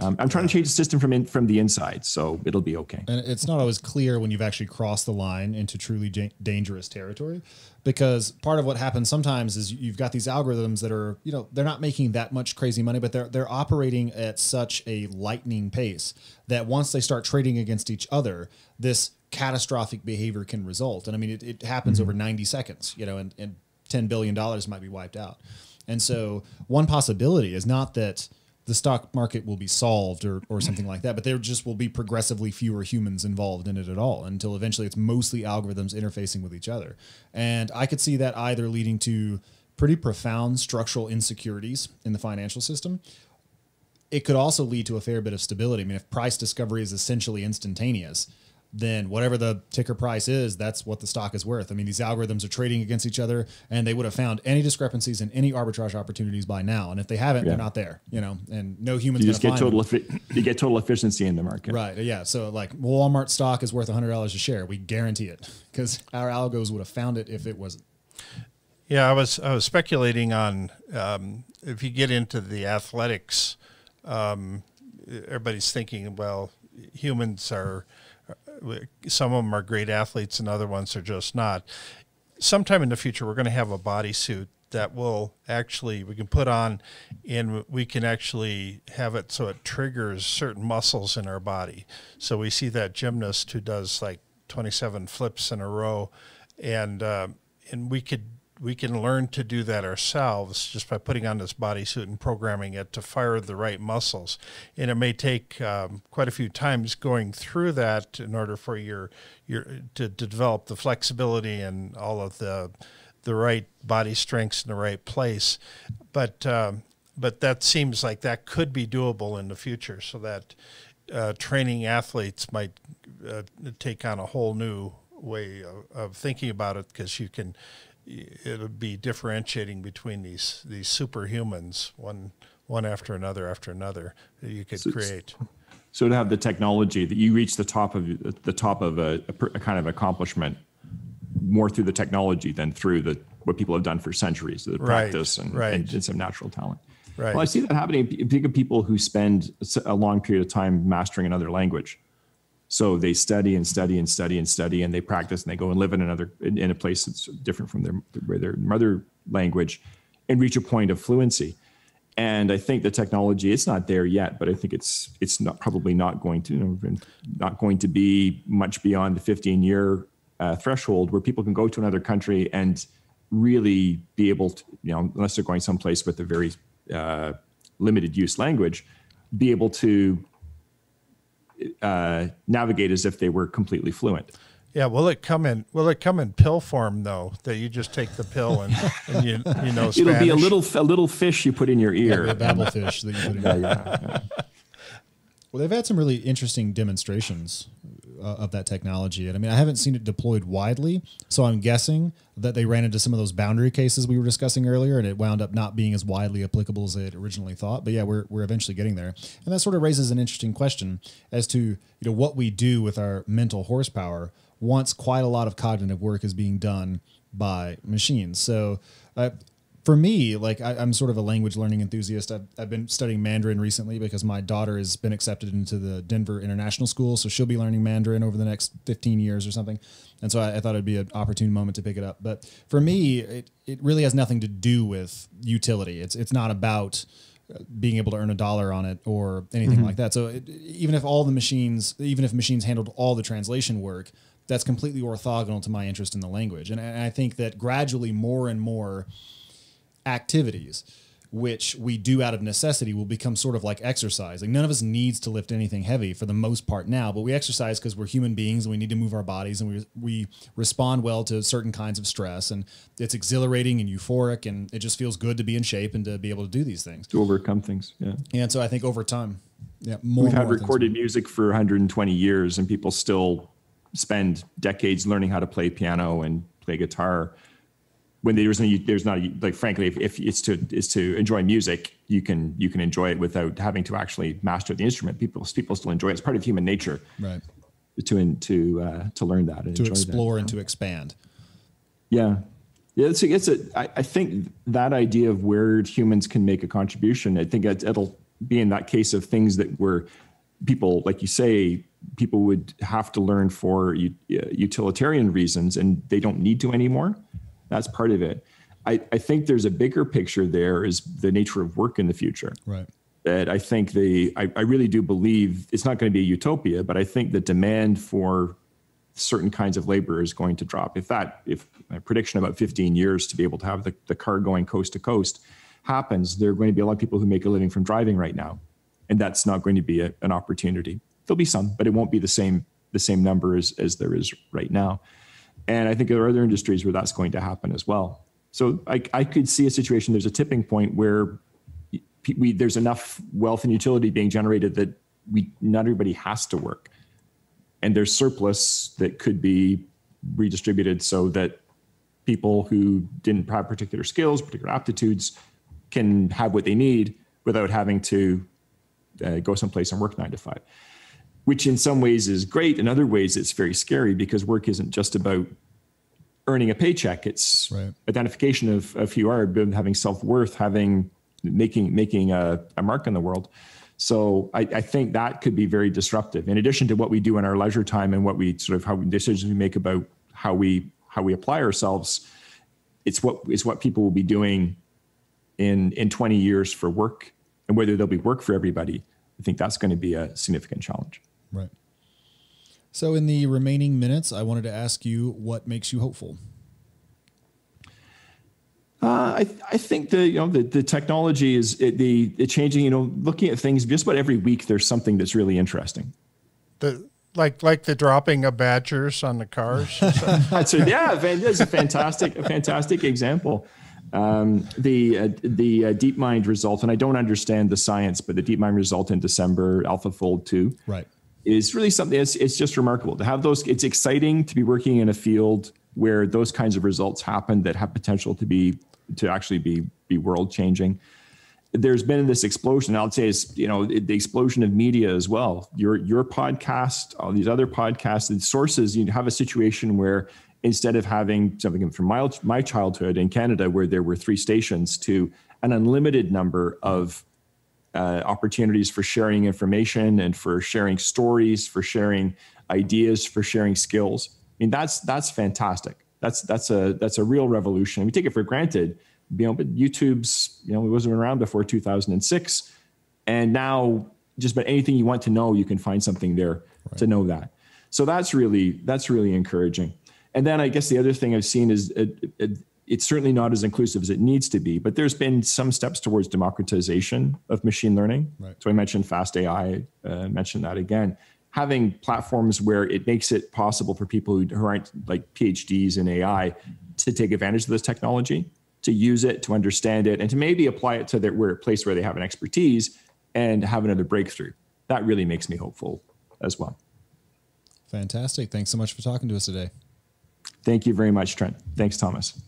Um, I'm trying to change the system from in, from the inside, so it'll be okay. And it's not always clear when you've actually crossed the line into truly ja- dangerous territory because part of what happens sometimes is you've got these algorithms that are, you know, they're not making that much crazy money, but they're they're operating at such a lightning pace that once they start trading against each other, this catastrophic behavior can result. And I mean, it, it happens over mm-hmm. 90 seconds, you know, and, and $10 billion might be wiped out. And so one possibility is not that the stock market will be solved or, or something like that, but there just will be progressively fewer humans involved in it at all until eventually it's mostly algorithms interfacing with each other. And I could see that either leading to pretty profound structural insecurities in the financial system. It could also lead to a fair bit of stability. I mean, if price discovery is essentially instantaneous, then whatever the ticker price is, that's what the stock is worth. I mean, these algorithms are trading against each other, and they would have found any discrepancies and any arbitrage opportunities by now. And if they haven't, Yeah. they're not there. You know, and no human's You going just to get total them. effi- you get total efficiency in the market. Right. Yeah. So like Walmart stock is worth hundred dollars a share. We guarantee it because our algos would have found it if it wasn't. Yeah, I was I was speculating on um, if you get into the athletics, um, everybody's thinking, well, humans are some of them are great athletes and other ones are just not. Sometime in the future, we're going to have a bodysuit that will actually we can put on, and we can actually have it so it triggers certain muscles in our body. So we see that gymnast who does like 27 flips in a row, and uh, and we could we can learn to do that ourselves just by putting on this bodysuit and programming it to fire the right muscles. And it may take um, quite a few times going through that in order for your your to, to develop the flexibility and all of the the right body strengths in the right place. But um, but that seems like that could be doable in the future, so that uh, training athletes might uh, take on a whole new way of, of thinking about it because you can it'll be differentiating between these these superhumans one one after another after another that you could So create So to have the technology that you reach the top of the top of a, a, kind of accomplishment more through the technology than through the what people have done for centuries, the Right, practice and, right. and, and some natural talent. Right. Well, I see that happening. Think of people who spend a long period of time mastering another language. So they study and study and study and study, and they practice, and they go and live in another in, a place that's different from their where their mother language, and reach a point of fluency. And I think the technology it's not there yet, but I think it's it's not probably not going to you know, not going to be much beyond the 15 year uh, threshold where people can go to another country and really be able to you know unless they're going someplace with a very uh, limited use language, be able to uh, navigate as if they were completely fluent. yeah will it come in will it come in pill form though that you just take the pill and, and you you know Spanish? It'll be a little a little fish you put in your ear. The Babel fish that you put in. Yeah, yeah. Well, they've had some really interesting demonstrations uh, of that technology, and I mean, I haven't seen it deployed widely, so I'm guessing that they ran into some of those boundary cases we were discussing earlier, and it wound up not being as widely applicable as had originally thought. But yeah, we're we're eventually getting there, and that sort of raises an interesting question as to you know what we do with our mental horsepower once quite a lot of cognitive work is being done by machines. So. Uh, for me, like I, I'm sort of a language learning enthusiast. I've, I've been studying Mandarin recently because my daughter has been accepted into the Denver International School, so she'll be learning Mandarin over the next 15 years or something. And so I, I thought it'd be an opportune moment to pick it up. But for me, it, it really has nothing to do with utility. It's it's not about uh, being able to earn a dollar on it or anything like that. So it, even if all the machines, even if machines handled all the translation work, that's completely orthogonal to my interest in the language. And, and I think that gradually more and more activities which we do out of necessity will become sort of like exercise. Like none of us needs to lift anything heavy for the most part now, but we exercise because we're human beings and we need to move our bodies and we we respond well to certain kinds of stress and it's exhilarating and euphoric and it just feels good to be in shape and to be able to do these things. To overcome things. Yeah. And so I think over time, yeah, more We've had recorded music for 120 years and people still spend decades learning how to play piano and play guitar when there's no, there's not a, like frankly if, if it's to is to enjoy music you can you can enjoy it without having to actually master the instrument. People people still enjoy it. It's part of human nature right. to to uh, to learn that and to explore that. and to expand. yeah. Yeah it's a, it's a I, I think that idea of where humans can make a contribution i think it, it'll be in that case of things that were people like you say people would have to learn for utilitarian reasons and they don't need to anymore that's part of it I, I think there's a bigger picture there is the nature of work in the future Right. that I think the I, I really do believe it's not going to be a utopia, but I think the demand for certain kinds of labor is going to drop. If that, if my prediction about 15 years to be able to have the, the car going coast to coast happens, there are going to be a lot of people who make a living from driving right now. And that's not going to be a, an opportunity. There'll be some, but it won't be the same the same number as, as there is right now. And I think there are other industries where that's going to happen as well. So I, I could see a situation, there's a tipping point where we, there's enough wealth and utility being generated that we not everybody has to work and there's surplus that could be redistributed so that people who didn't have particular skills particular aptitudes can have what they need without having to uh, go someplace and work nine to five which in some ways is great in other ways it's very scary because work isn't just about earning a paycheck. It's Right. identification of, of who you are having self-worth having making making a, a mark in the world. So I, I think that could be very disruptive. In addition to what we do in our leisure time and what we sort of how decisions we make about how we how we apply ourselves it's what it's what people will be doing in in 20 years for work. And whether there'll be work for everybody i think that's going to be a significant challenge Right. So, in the remaining minutes, I wanted to ask you what makes you hopeful. Uh, I, I think the you know the, the technology is it, the it changing you know looking at things just about every week there's something that's really interesting The like like the dropping of badgers on the cars. That's a, yeah that's a fantastic a fantastic example um, the uh, the uh, DeepMind result and I don't understand the science but the DeepMind result in December AlphaFold 2 Right. Is really something it's, just remarkable to have those it's exciting to be working in a field where those kinds of results happen that have potential to be to actually be be world changing. There's been this explosion i'll say is you know the explosion of media as well. Your your podcast all these other podcasts and sources you have a situation where instead of having something from my, my childhood in canada where there were three stations to an unlimited number of uh, opportunities for sharing information and for sharing stories, for sharing ideas, for sharing skills. I mean, that's that's fantastic. That's that's a that's a real revolution. We take it for granted, you know. But YouTube's you know it wasn't around before 2006, and now just about anything you want to know, you can find something there to know that. So that's really that's really encouraging. And then I guess the other thing I've seen is it, it, it's certainly not as inclusive as it needs to be, but there's been some steps towards democratization of machine learning. Right. So I mentioned Fast AI, uh, mentioned that again. Having platforms where it makes it possible for people who, who aren't like PhDs in AI to take advantage of this technology, to use it, to understand it, and to maybe apply it to their where, place where they have an expertise and have another breakthrough. That really makes me hopeful as well. Fantastic. Thanks so much for talking to us today. Thank you very much, Trent. Thanks, Thomas.